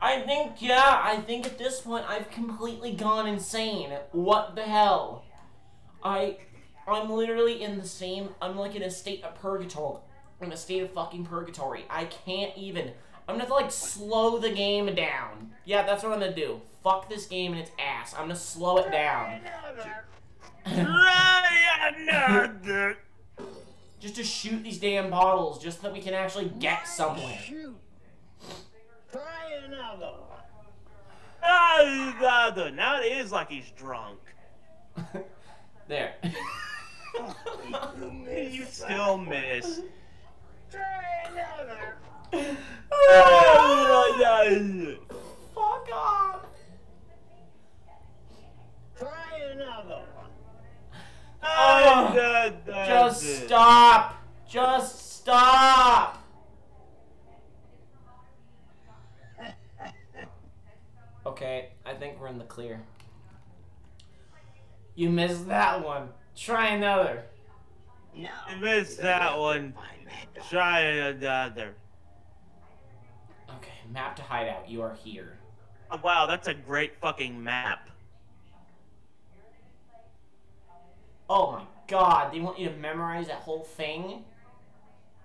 I think yeah, I think at this point I've completely gone insane. What the hell? I I'm literally in the same I'm like in a state of purgatory. I'm in a state of fucking purgatory. I can't even I'm gonna have to like slow the game down. Yeah, that's what I'm gonna do. Fuck this game and its ass. I'm gonna slow it down. Try another. just to shoot these damn bottles, just so that we can actually get somewhere. Shoot. Try another. Another. Now it is like he's drunk. there. You missed You that still one. Miss. Try another. Fuck off. Try another. Just stop. Just stop. Okay, I think we're in the clear. You missed that one. Try another. No. You missed that one. Fine, Mad Dog. Try another. Okay, map to hideout. You are here. Oh, wow, that's a great fucking map. Oh my god, they want you to memorize that whole thing?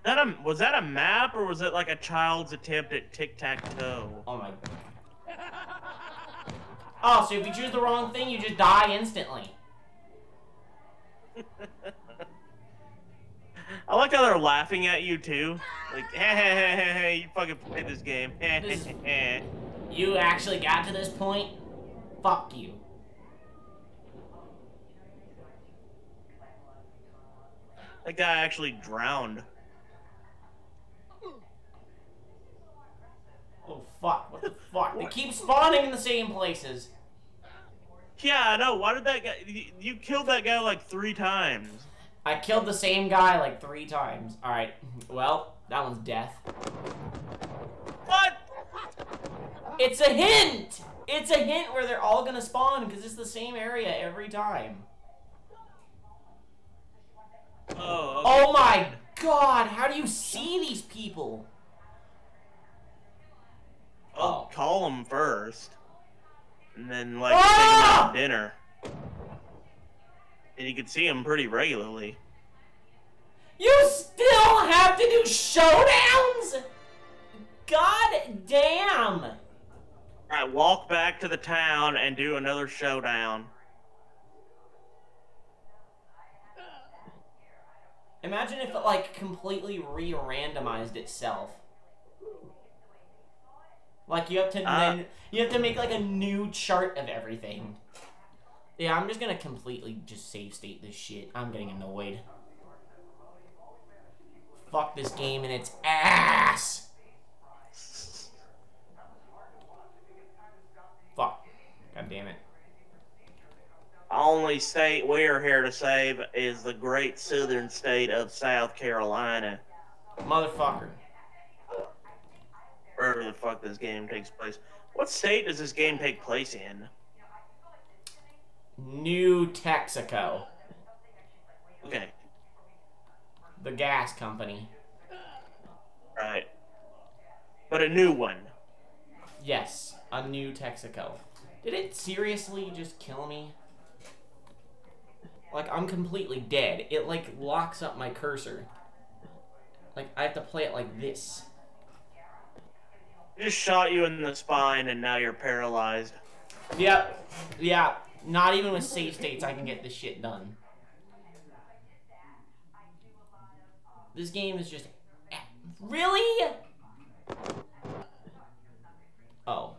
That a, was that a map or was it like a child's attempt at tic tac toe? Oh my. God. oh, so if you choose the wrong thing, you just die instantly. Like how they're laughing at you too. Like, hey, hey, hey, hey, hey, you fucking played this game. This- You actually got to this point? Fuck you. That guy actually drowned. Oh fuck, what the fuck? They keep spawning in the same places. Yeah, I know. Why did that guy? You killed that guy like three times. I killed the same guy like three times. Alright, well, that one's death. What? It's a hint! It's a hint where they're all gonna spawn because it's the same area every time. Oh. okay. Oh my god, how do you see these people? I'll Oh. call them first, and then like Ah! take him out to dinner. And you can see him pretty regularly. You still have to do showdowns? God damn! Right, walk back to the town and do another showdown. Imagine if it like completely re-randomized itself. Like you have to Uh. then you have to make like a new chart of everything. Yeah, I'm just gonna completely just save state this shit. I'm getting annoyed. Fuck this game and its ass. Fuck. God damn it. Only state we're here to save is the great southern state of South Carolina, Motherfucker. wherever the fuck this game takes place. What state does this game take place in? New Texaco. Okay, The gas company. right. But a new one. Yes, a new Texaco. Did it seriously just kill me? Like, I'm completely dead. It, like, locks up my cursor. Like, I have to play it like this. Just shot you in the spine and now you're paralyzed. Yep. Yeah. Not even with save states I can get this shit done. This game is just... Really? Oh.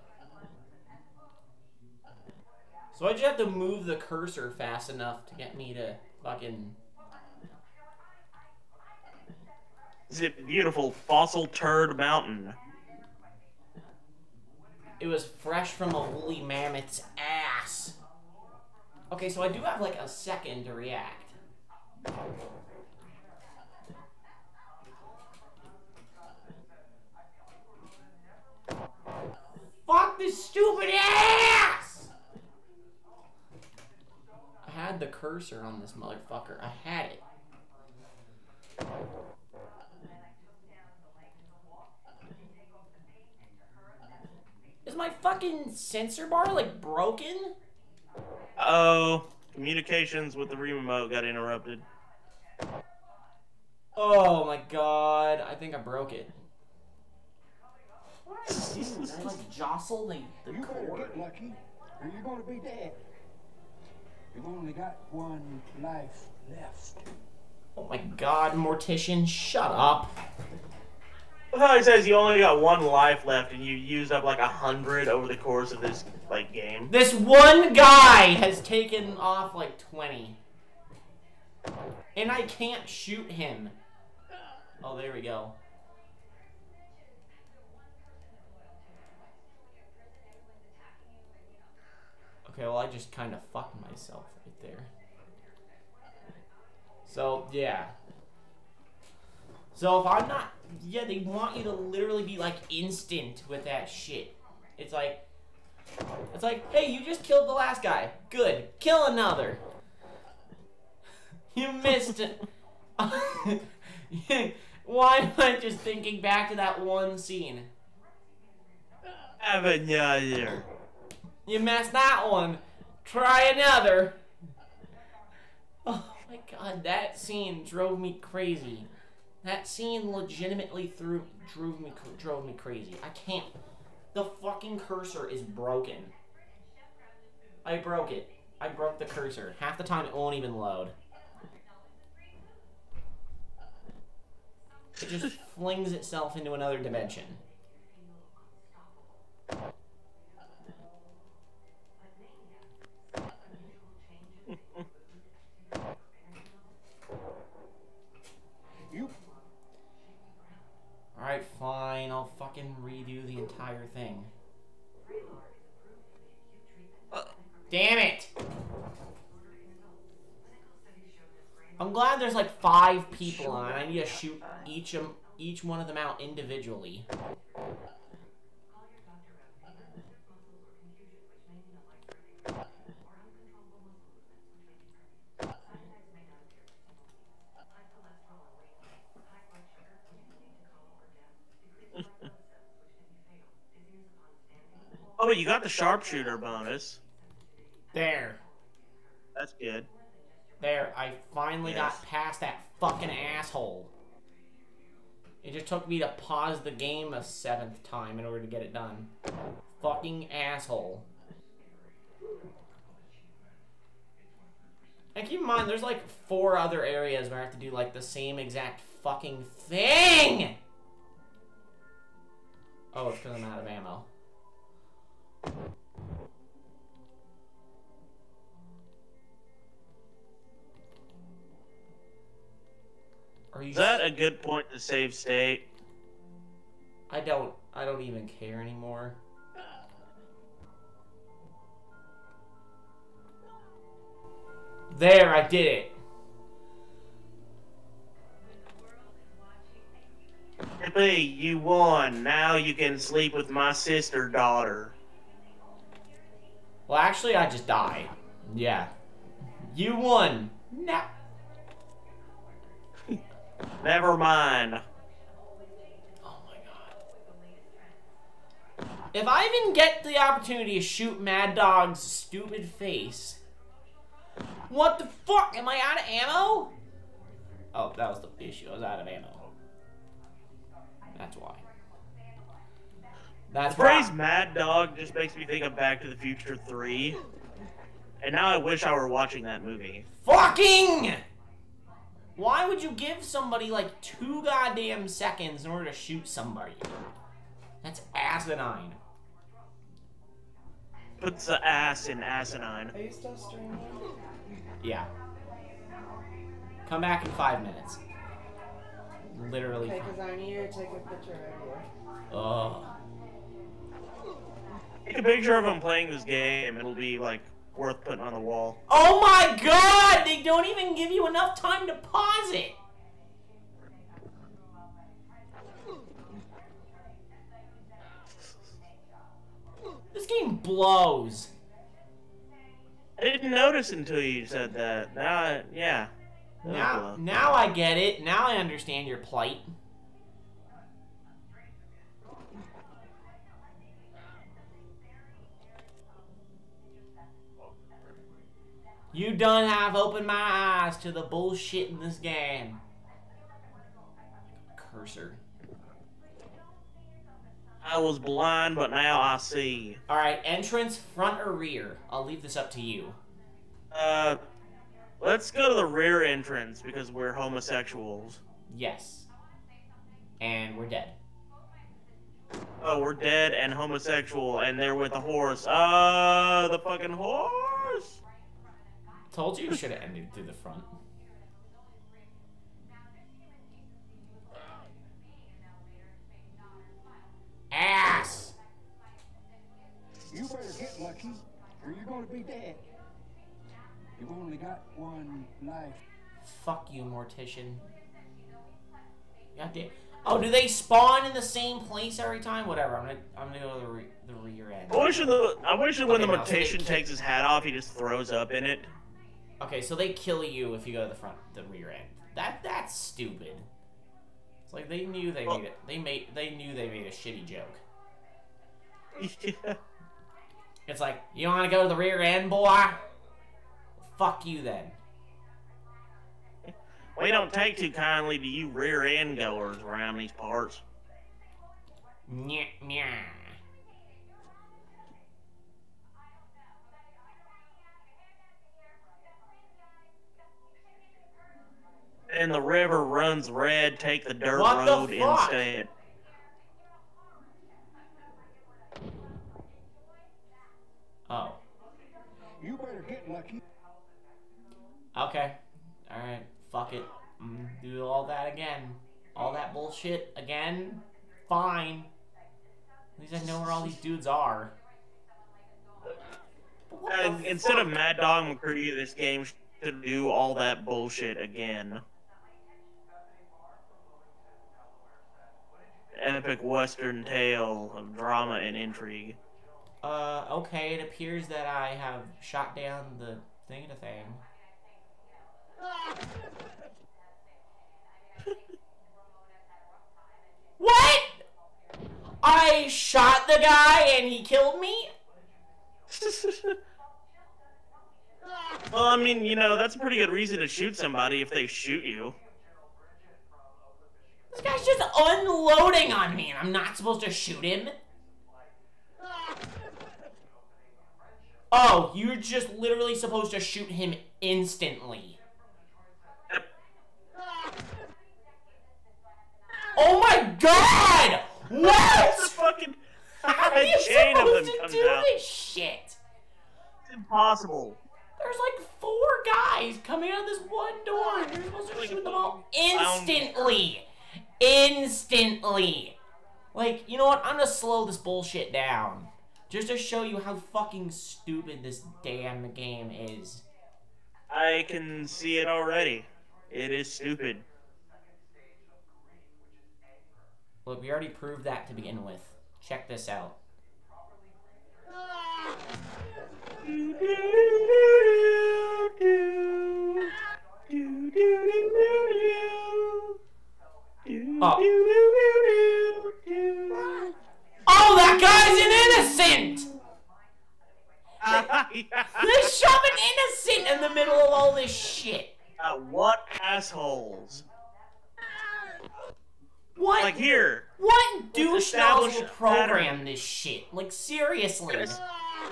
So I just have to move the cursor fast enough to get me to fucking... Is it beautiful fossil turd mountain? It was fresh from a woolly mammoth's ass. Okay, so I do have like a second to react. Fuck this stupid ass! I had the cursor on this motherfucker. I had it. Is my fucking sensor bar like broken? Oh, communications with the remote got interrupted. Oh my god, I think I broke it. Did I like jostle the, the You better cord? get lucky, or you're gonna be dead. You've only got one life left. Oh my god, Mortician, shut up. How he says you only got one life left and you used up like a hundred over the course of this like game. This one guy has taken off like 20. And I can't shoot him. Oh, there we go. Okay, well, I just kind of fucked myself right there. So, yeah. So, if I'm not. Yeah, they want you to literally be like instant with that shit. It's like. It's like, hey, you just killed the last guy. Good. Kill another. You missed it. Why am I just thinking back to that one scene? Haven't ya here? You missed that one. Try another. Oh my god, that scene drove me crazy. That scene legitimately threw drove me drove me crazy. I can't. The fucking cursor is broken. I broke it. I broke the cursor. Half the time it won't even load. It just flings itself into another dimension. Alright, fine. I'll fucking redo thing. Damn it! I'm glad there's like five people on. I need to shoot each of each one of them out individually. You got the sharpshooter bonus. There. That's good. There, I finally Yes. got past that fucking asshole. It just took me to pause the game a seventh time in order to get it done. Fucking asshole. And keep in mind, there's like four other areas where I have to do like the same exact fucking thing! Oh, it's because I'm out of ammo. Are you Is that a good point to save state? I don't I don't even care anymore. There, I did it. Yippee, you won. Now you can sleep with my sister daughter. Well, actually, I just died. Yeah. You won. Now. Never mind. Oh my god. If I even get the opportunity to shoot Mad Dog's stupid face, what the fuck? Am I out of ammo? Oh, that was the issue. I was out of ammo. That's why. That's The phrase Mad Dog just makes me think of Back to the Future 3. And now I wish I were watching that movie. Fucking! Why would you give somebody like two goddamn seconds in order to shoot somebody? That's asinine. Puts the ass in asinine. Are you still streaming? Yeah. Come back in five minutes. Literally. Okay, because I need you to take a picture of you. Ugh. Take a picture of him playing this game, it'll be like worth putting on the wall. Oh my god! They don't even give you enough time to pause it! This game blows. I didn't notice until you said that. Now, I- yeah. Now, now I get it. Now I understand your plight. You done have opened my eyes to the bullshit in this game. Cursor. I was blind, but now I see. Alright, entrance, front or rear? I'll leave this up to you. Uh, let's go to the rear entrance because we're homosexuals. Yes. And we're dead. Oh, we're dead and homosexual, and they're with a horse. Uh, the fucking horse. Told you you should have ended through the front. Ass! You better get lucky, or you're gonna be dead. You've only got one life. Fuck you, Mortician. God damn. Oh, do they spawn in the same place every time? Whatever. I'm gonna, I'm gonna go to the, re- the rear end. I wish the I wish that when Okay, the now, so mutation kick- takes his hat off, he just throws up in it. Okay, so they kill you if you go to the front, the rear end. That that's stupid. It's like they knew they Well- made it. They made they knew they made a shitty joke. yeah. It's like you want to go to the rear end, boy. Fuck you then. We don't take too kindly to you rear end goers around these parts. Nyah, nyah. And the river runs red. Take the dirt What the road fuck? instead. Oh. You better get lucky. Okay. All right. Fuck it. Mm, do all that again. All that bullshit again. fine. At least I know where all these dudes are. But what the Uh, instead of fuck? Mad Dog McCree, this game should do all that bullshit again. Epic Western tale of drama and intrigue. Uh, okay, it appears that I have shot down the thing to thing. what? I shot the guy and he killed me? well, I mean, you know, that's a pretty good reason to shoot somebody if they shoot you. This guy's just unloading on me and I'm not supposed to shoot him? Oh, you're just literally supposed to shoot him instantly. Oh my god! The What? fucking How are you chain of them supposed to do out. this shit? It's impossible. There's like four guys coming out of this one door, and you're supposed to Like shoot them all instantly. Instantly. Like, you know what? I'm gonna slow this bullshit down. Just to show you how fucking stupid this damn game is. I can see it already. It is stupid. Look, we already proved that to begin with. Check this out. Oh, that guy's an innocent! They shove an innocent in the middle of all this shit. Uh, what assholes? What? Like here, what douche establish nozzle program pattern. this shit? Like seriously.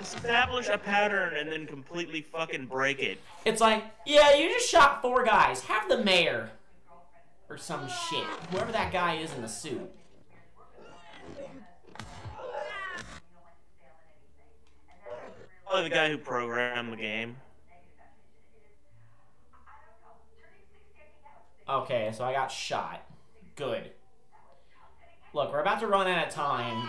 establish a pattern and then completely fucking break it. It's like, yeah, you just shot four guys. Have the mayor. Or some shit. Whoever that guy is in the suit. Probably the guy who programmed the game. Okay, so I got shot. Good. Look, we're about to run out of time.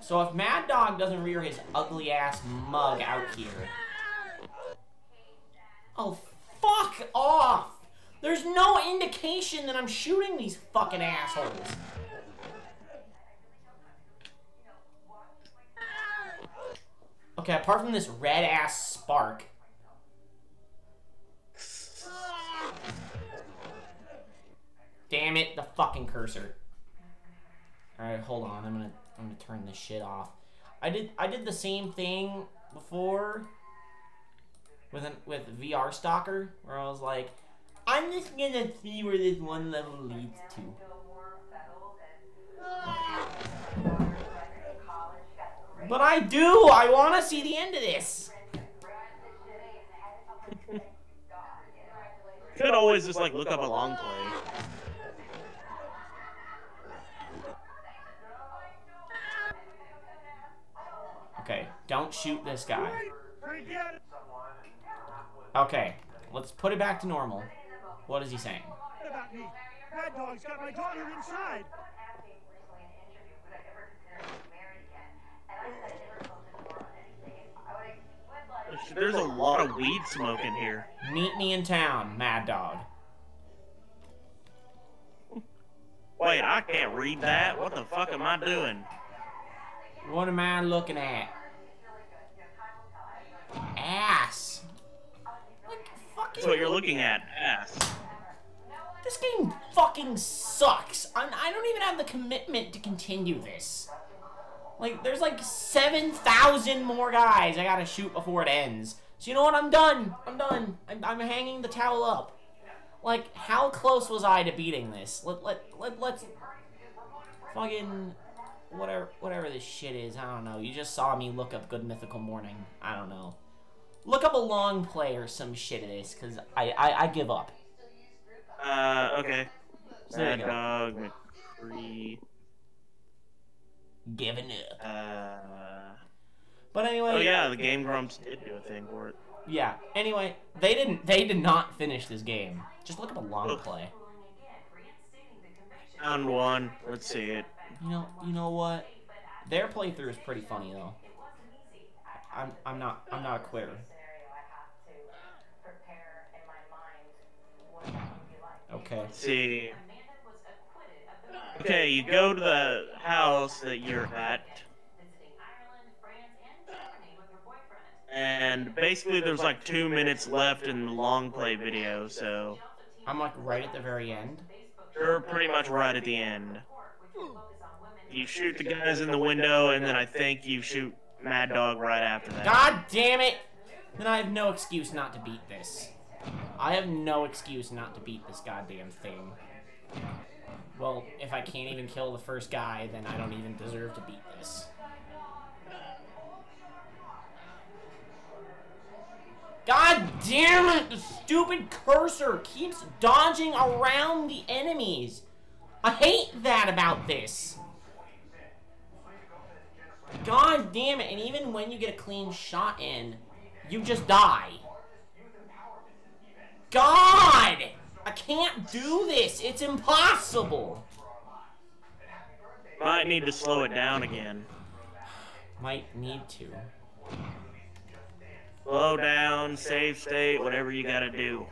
So if Mad Dog doesn't rear his ugly ass mug out here. Oh, fuck off! There's no indication that I'm shooting these fucking assholes. Okay, apart from this red ass spark. Damn it, the fucking cursor. Alright, hold on. I'm gonna I'm gonna turn this shit off. I did I did the same thing before with an with VR Stalker, where I was like, I'm just gonna see where this one level leads to. But I do! I wanna see the end of this! Could always just like look up a long play. Okay, don't shoot this guy. Okay, let's put it back to normal. What is he saying? What about me. Mad Dog's got my daughter inside. There's a lot of weed smoke in here. Meet me in town, Mad Dog. Wait, I can't read that. What the fuck am I doing? What am I looking at? Ass. That's what you're looking at. This game fucking sucks. I'm, I don't even have the commitment to continue this. Like, there's like 7,000 more guys I gotta shoot before it ends. So you know what? I'm done. I'm done. I'm, I'm hanging the towel up. Like, how close was I to beating this? Let, let, let, let's... Fucking... Whatever, whatever this shit is, I don't know. You just saw me look up Good Mythical Morning. I don't know. Look up a long play or some shit of this, because I, I, I give up. Uh, okay. So there you go. Dog McCree. Giving up. Uh. But anyway, Oh yeah, the Game Grumps did do a thing for it. yeah. Anyway, they didn't. They did not finish this game. Just look up a long Ugh. play. Round one. Let's see it. You know, you know what? Their playthrough is pretty funny though. I'm, I'm not, I'm not a quitter. Okay. See. Okay, you go to the house that you're at, and basically there's like two minutes left in the long play video, so I'm like right at the very end. you're pretty much right at the end. You shoot the guys in the window, and then I think you shoot Mad Dog right after that. God damn it! Then I have no excuse not to beat this. I have no excuse not to beat this goddamn thing. Well, if I can't even kill the first guy, then I don't even deserve to beat this. God damn it! The stupid cursor keeps dodging around the enemies. I hate that about this. God damn it, and even when you get a clean shot in, you just die. God! I can't do this! It's impossible! Might need to slow it down again. Might need to. Slow down, save state, whatever you gotta do.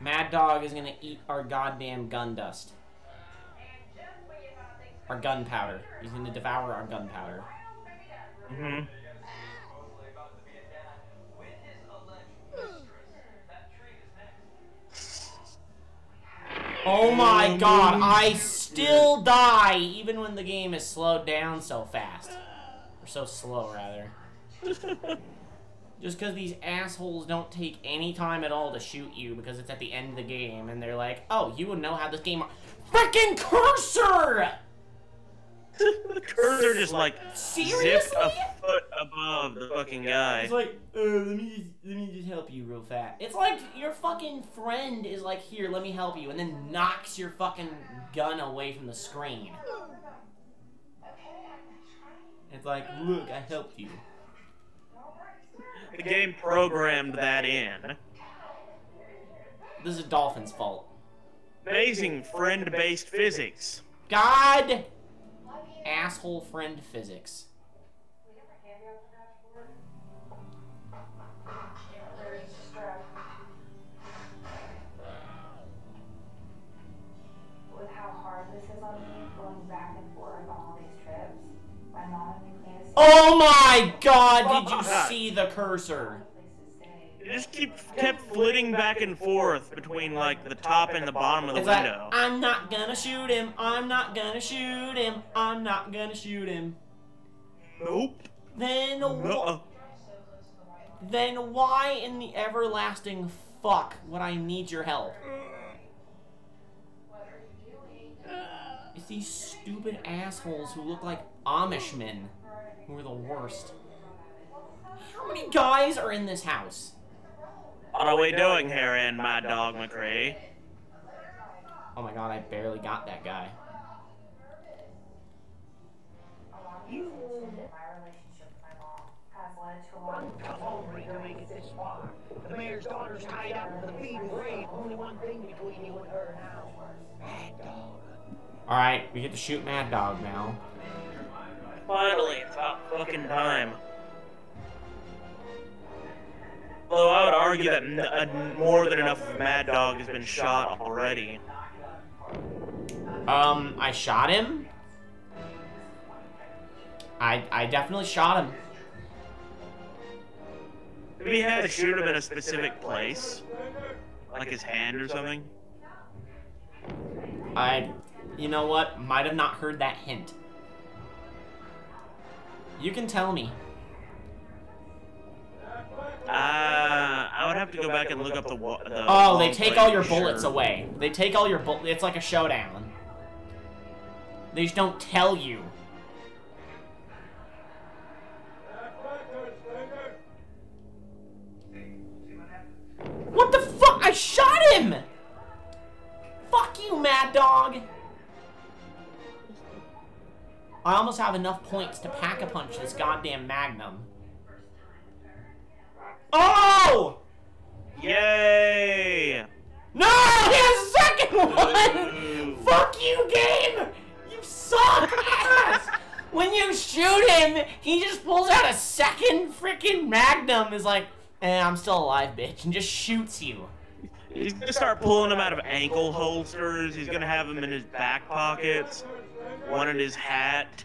Mad Dog is gonna eat our goddamn gun dust. Our gunpowder. He's gonna devour our gunpowder. hmm Oh my god, I still die even when the game is slowed down so fast. Or so slow, rather. Just because these assholes don't take any time at all to shoot you because it's at the end of the game and they're like, oh, you would know how this game. Freaking cursor! The cursor just like zipped Seriously? a foot above the fucking guy. It's like, uh, let me just, let me just help you real fast. It's like your fucking friend is like, here, let me help you, and then knocks your fucking gun away from the screen. It's like, look, I helped you. The game programmed that in. This is Dolphin's fault. Amazing friend-based physics. God! Asshole friend physics. with how hard this is on me going back and forth on all these trips. My mom and me Oh my god, oh did you see the cursor? It just keep kept flitting back and forth between like the top and the bottom of the It's like, window. I'm not gonna shoot him, I'm not gonna shoot him, I'm not gonna shoot him. Nope. Then No. Uh. wh- Then why in the everlasting fuck would I need your help? It's these stupid assholes who look like Amish men who are the worst. How many guys are in this house? What are we doing here in Mad Dog McCree? Oh my god, I barely got that guy. my relationship with my mom has led to a lot of Come home, Rita, make it this far. The mayor's daughter's tied up with a feeding grave. Only one thing between you and her now. Mad dog. Alright, we get to shoot Mad Dog now. Finally, it's about fucking time. Although I would argue that n- more than enough of Mad Dog has been shot already. Um, I shot him. I I definitely shot him. Maybe he had to shoot him in a specific place, like his hand or something. I, you know what? Might have not heard that hint. You can tell me. Uh, I would have to go back and look up the. the Oh, they take all your bullets sure. away. They take all your bullets. It's like a showdown. They just don't tell you. What the fuck? I shot him! Fuck you, Mad Dog! I almost have enough points to pack a punch this goddamn Magnum. Oh! Yay! No! He has a second one! Ooh. Fuck you, game! You suck! when you shoot him, he just pulls out a second freaking magnum, is like, eh, I'm still alive, bitch, and just shoots you. He's gonna start pulling them out of ankle holsters. He's gonna have them in his back pockets, one in his hat.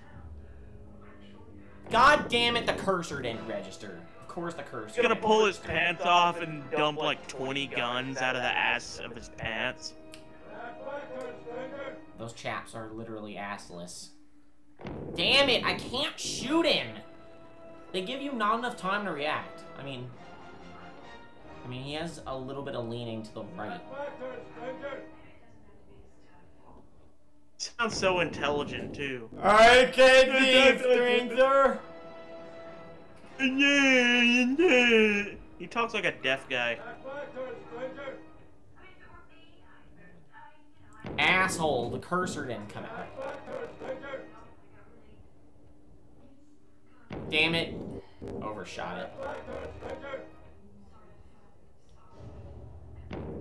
God damn it, the cursor didn't register. Of course the cursor. He's gonna pull his pants off and dump like 20 guns out of the ass of his pants. Those chaps are literally assless. Damn it, I can't shoot him! They give you not enough time to react. I mean... I mean, he has a little bit of leaning to the right. Sounds so intelligent too. I can't see, stranger! He talks like a deaf guy. Asshole, the cursor didn't come out. Damn it. Overshot it.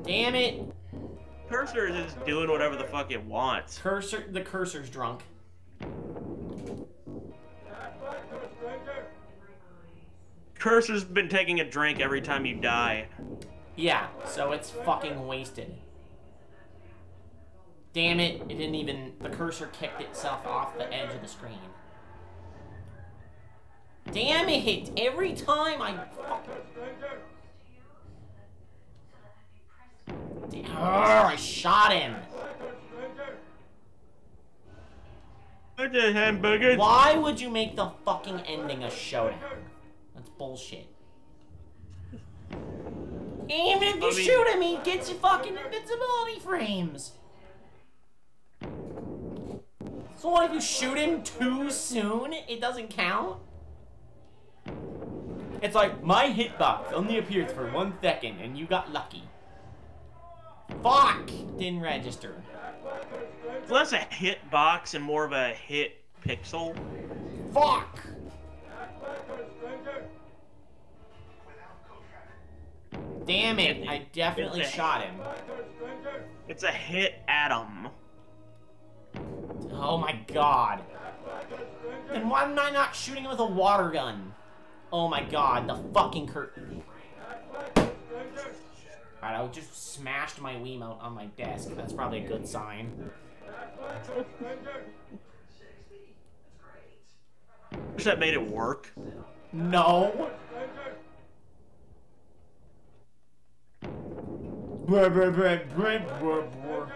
Damn it. Cursor is just doing whatever the fuck it wants. Cursor, the cursor's drunk. Cursor's been taking a drink every time you die. Yeah, so it's fucking wasted. Damn it, it didn't even, the cursor kicked itself off the edge of the screen. Damn it, every time I fucking... Damn, Arrgh, I shot him. Why would you make the fucking ending a showdown? That's bullshit. Even if you I mean- shoot him, he gets you fucking invincibility frames. So what if you shoot him too soon? It doesn't count? It's like, my hitbox only appears for one second and you got lucky. Fuck! Didn't register. Less a hit box and more of a hit pixel. Fuck! Damn it, I definitely shot him. It's a hit atom. Oh my god. Then why am I not shooting him with a water gun? Oh my god, the fucking curtain. Alright, I just smashed my Wiimote on my desk. That's probably a good sign. Wish that made it work. No! Brr, brr, brr, brr, brr, brr.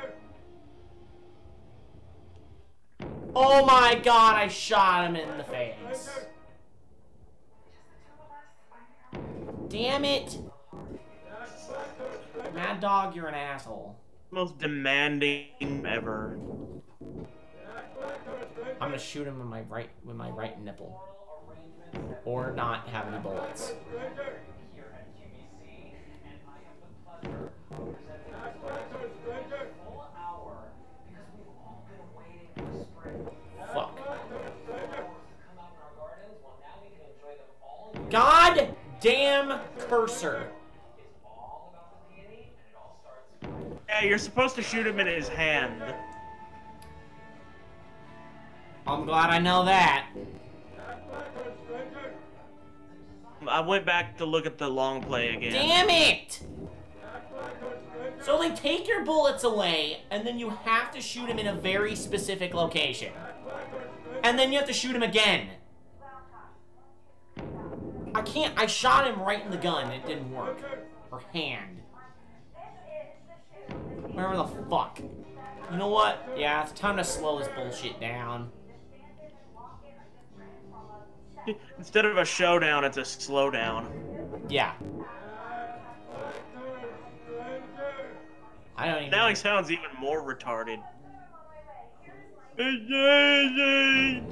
Oh my god, I shot him in the face. Damn it! Mad Dog, you're an asshole. Most demanding ever. I'm gonna shoot him with my right with my right nipple. Or not have any bullets. Fuck. God damn cursor. Yeah, you're supposed to shoot him in his hand. I'm glad I know that. I went back to look at the long play again. Damn it! So they take your bullets away, and then you have to shoot him in a very specific location. And then you have to shoot him again. I can't, I shot him right in the gun, it didn't work. Or hand. Whatever the fuck. You know what? Yeah, it's time to slow this bullshit down. Instead of a showdown, it's a slowdown. Yeah. I don't even Now he sounds even more retarded.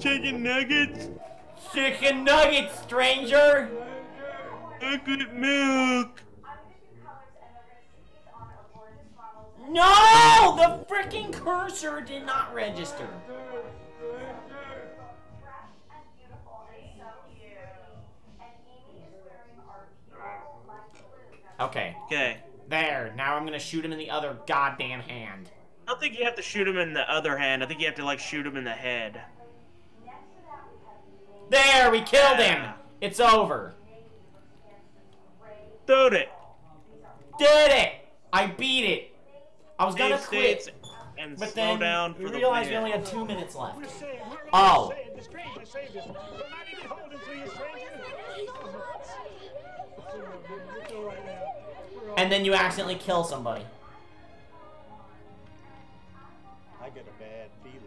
Chicken nuggets, Chicken nuggets, stranger! chocolate milk. No! The freaking cursor did not register. Okay, Okay. There. Now I'm gonna shoot him in the other goddamn hand. I don't think you have to shoot him in the other hand. I think you have to like shoot him in the head. There, we killed him! It's over. Dude it. Did it! I beat it. I was gonna Eight states quit, and but slow then down we for the realized we only had two minutes left. Saying, Oh. saying the stranger saved us. We're not even holding to you, stranger. It's all right now. We're all And then you accidentally kill somebody. I got a bad feeling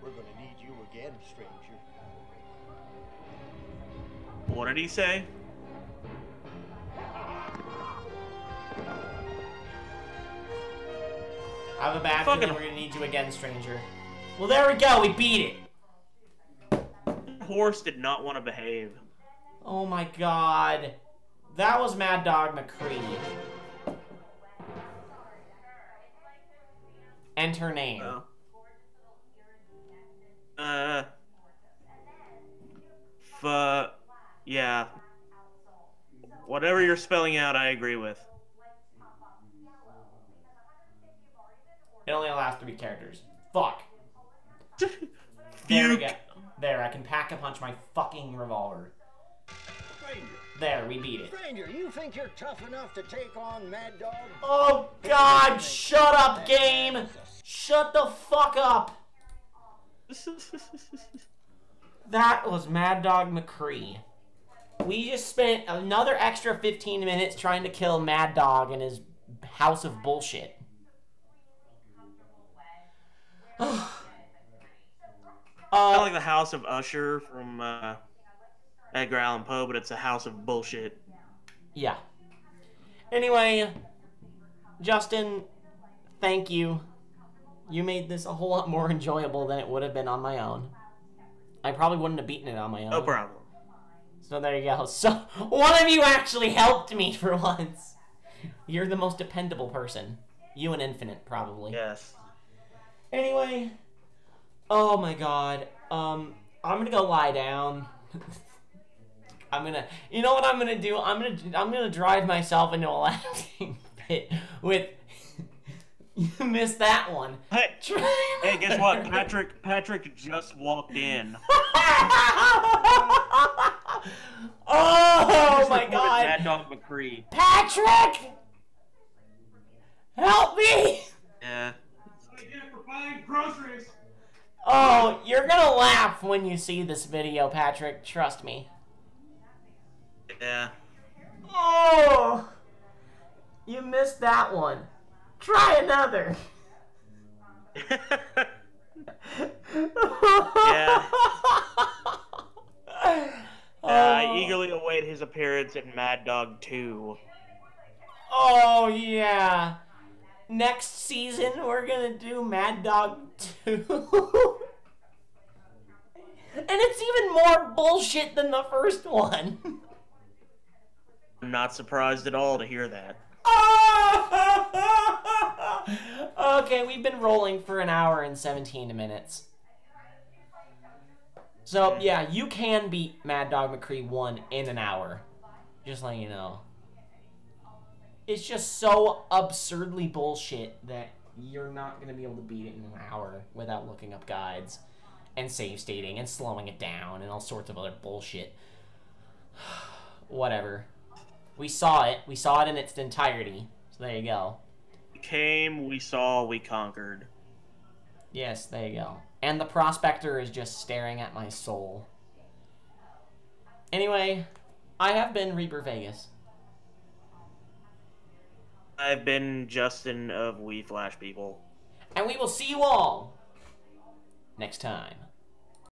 we're gonna need you again, stranger. What did he say? I have a bad Fucking- feeling we're gonna need you again, stranger. Well, there we go. We beat it. Horse did not want to behave. Oh my god. That was Mad Dog McCree. Enter name. Oh. Uh. F. Yeah. Whatever you're spelling out, I agree with. It only allows three characters. Fuck. There we go. There, I can pack a punch my fucking revolver. Stranger, There, we beat it. stranger, you think you're tough enough to take on Mad Dog? Oh god, shut up, game! Shut the fuck up! That was Mad Dog McCree. We just spent another extra 15 minutes trying to kill Mad Dog in his house of bullshit. Uh, like the House of Usher from uh, Edgar Allan Poe, but it's a house of bullshit. yeah. Anyway, Justin, thank you. You made this a whole lot more enjoyable than it would have been on my own. I probably wouldn't have beaten it on my own. No problem. So there you go. So one of you actually helped me for once. You're the most dependable person. You and Infinite, probably. Yes. Anyway, oh my god. Um, I'm gonna go lie down. I'm gonna. You know what I'm gonna do? I'm gonna. I'm gonna drive myself into a laughing pit with. you missed that one. Hey, hey, guess what? Patrick Patrick just walked in. oh my god. Mad Dog McCree. Patrick! Help me! Yeah. Oh, you're gonna laugh when you see this video, Patrick. Trust me. Yeah. Oh! You missed that one. Try another. Yeah. Uh, oh. I eagerly await his appearance in Mad Dog 2. Oh yeah. Next season we're gonna do Mad Dog 2. and it's even more bullshit than the first one. I'm not surprised at all to hear that. okay, we've been rolling for an hour and 17 minutes. So, yeah, you can beat Mad Dog McCree 1 in an hour. Just letting you know. It's just so absurdly bullshit that you're not going to be able to beat it in an hour without looking up guides and save stating and slowing it down and all sorts of other bullshit. Whatever. We saw it. We saw it in its entirety. So there you go. We came, we saw, we conquered. Yes, there you go. And the prospector is just staring at my soul. Anyway, I have been Reaper Vegas. I've been Justin of We Flash People. And we will see you all next time.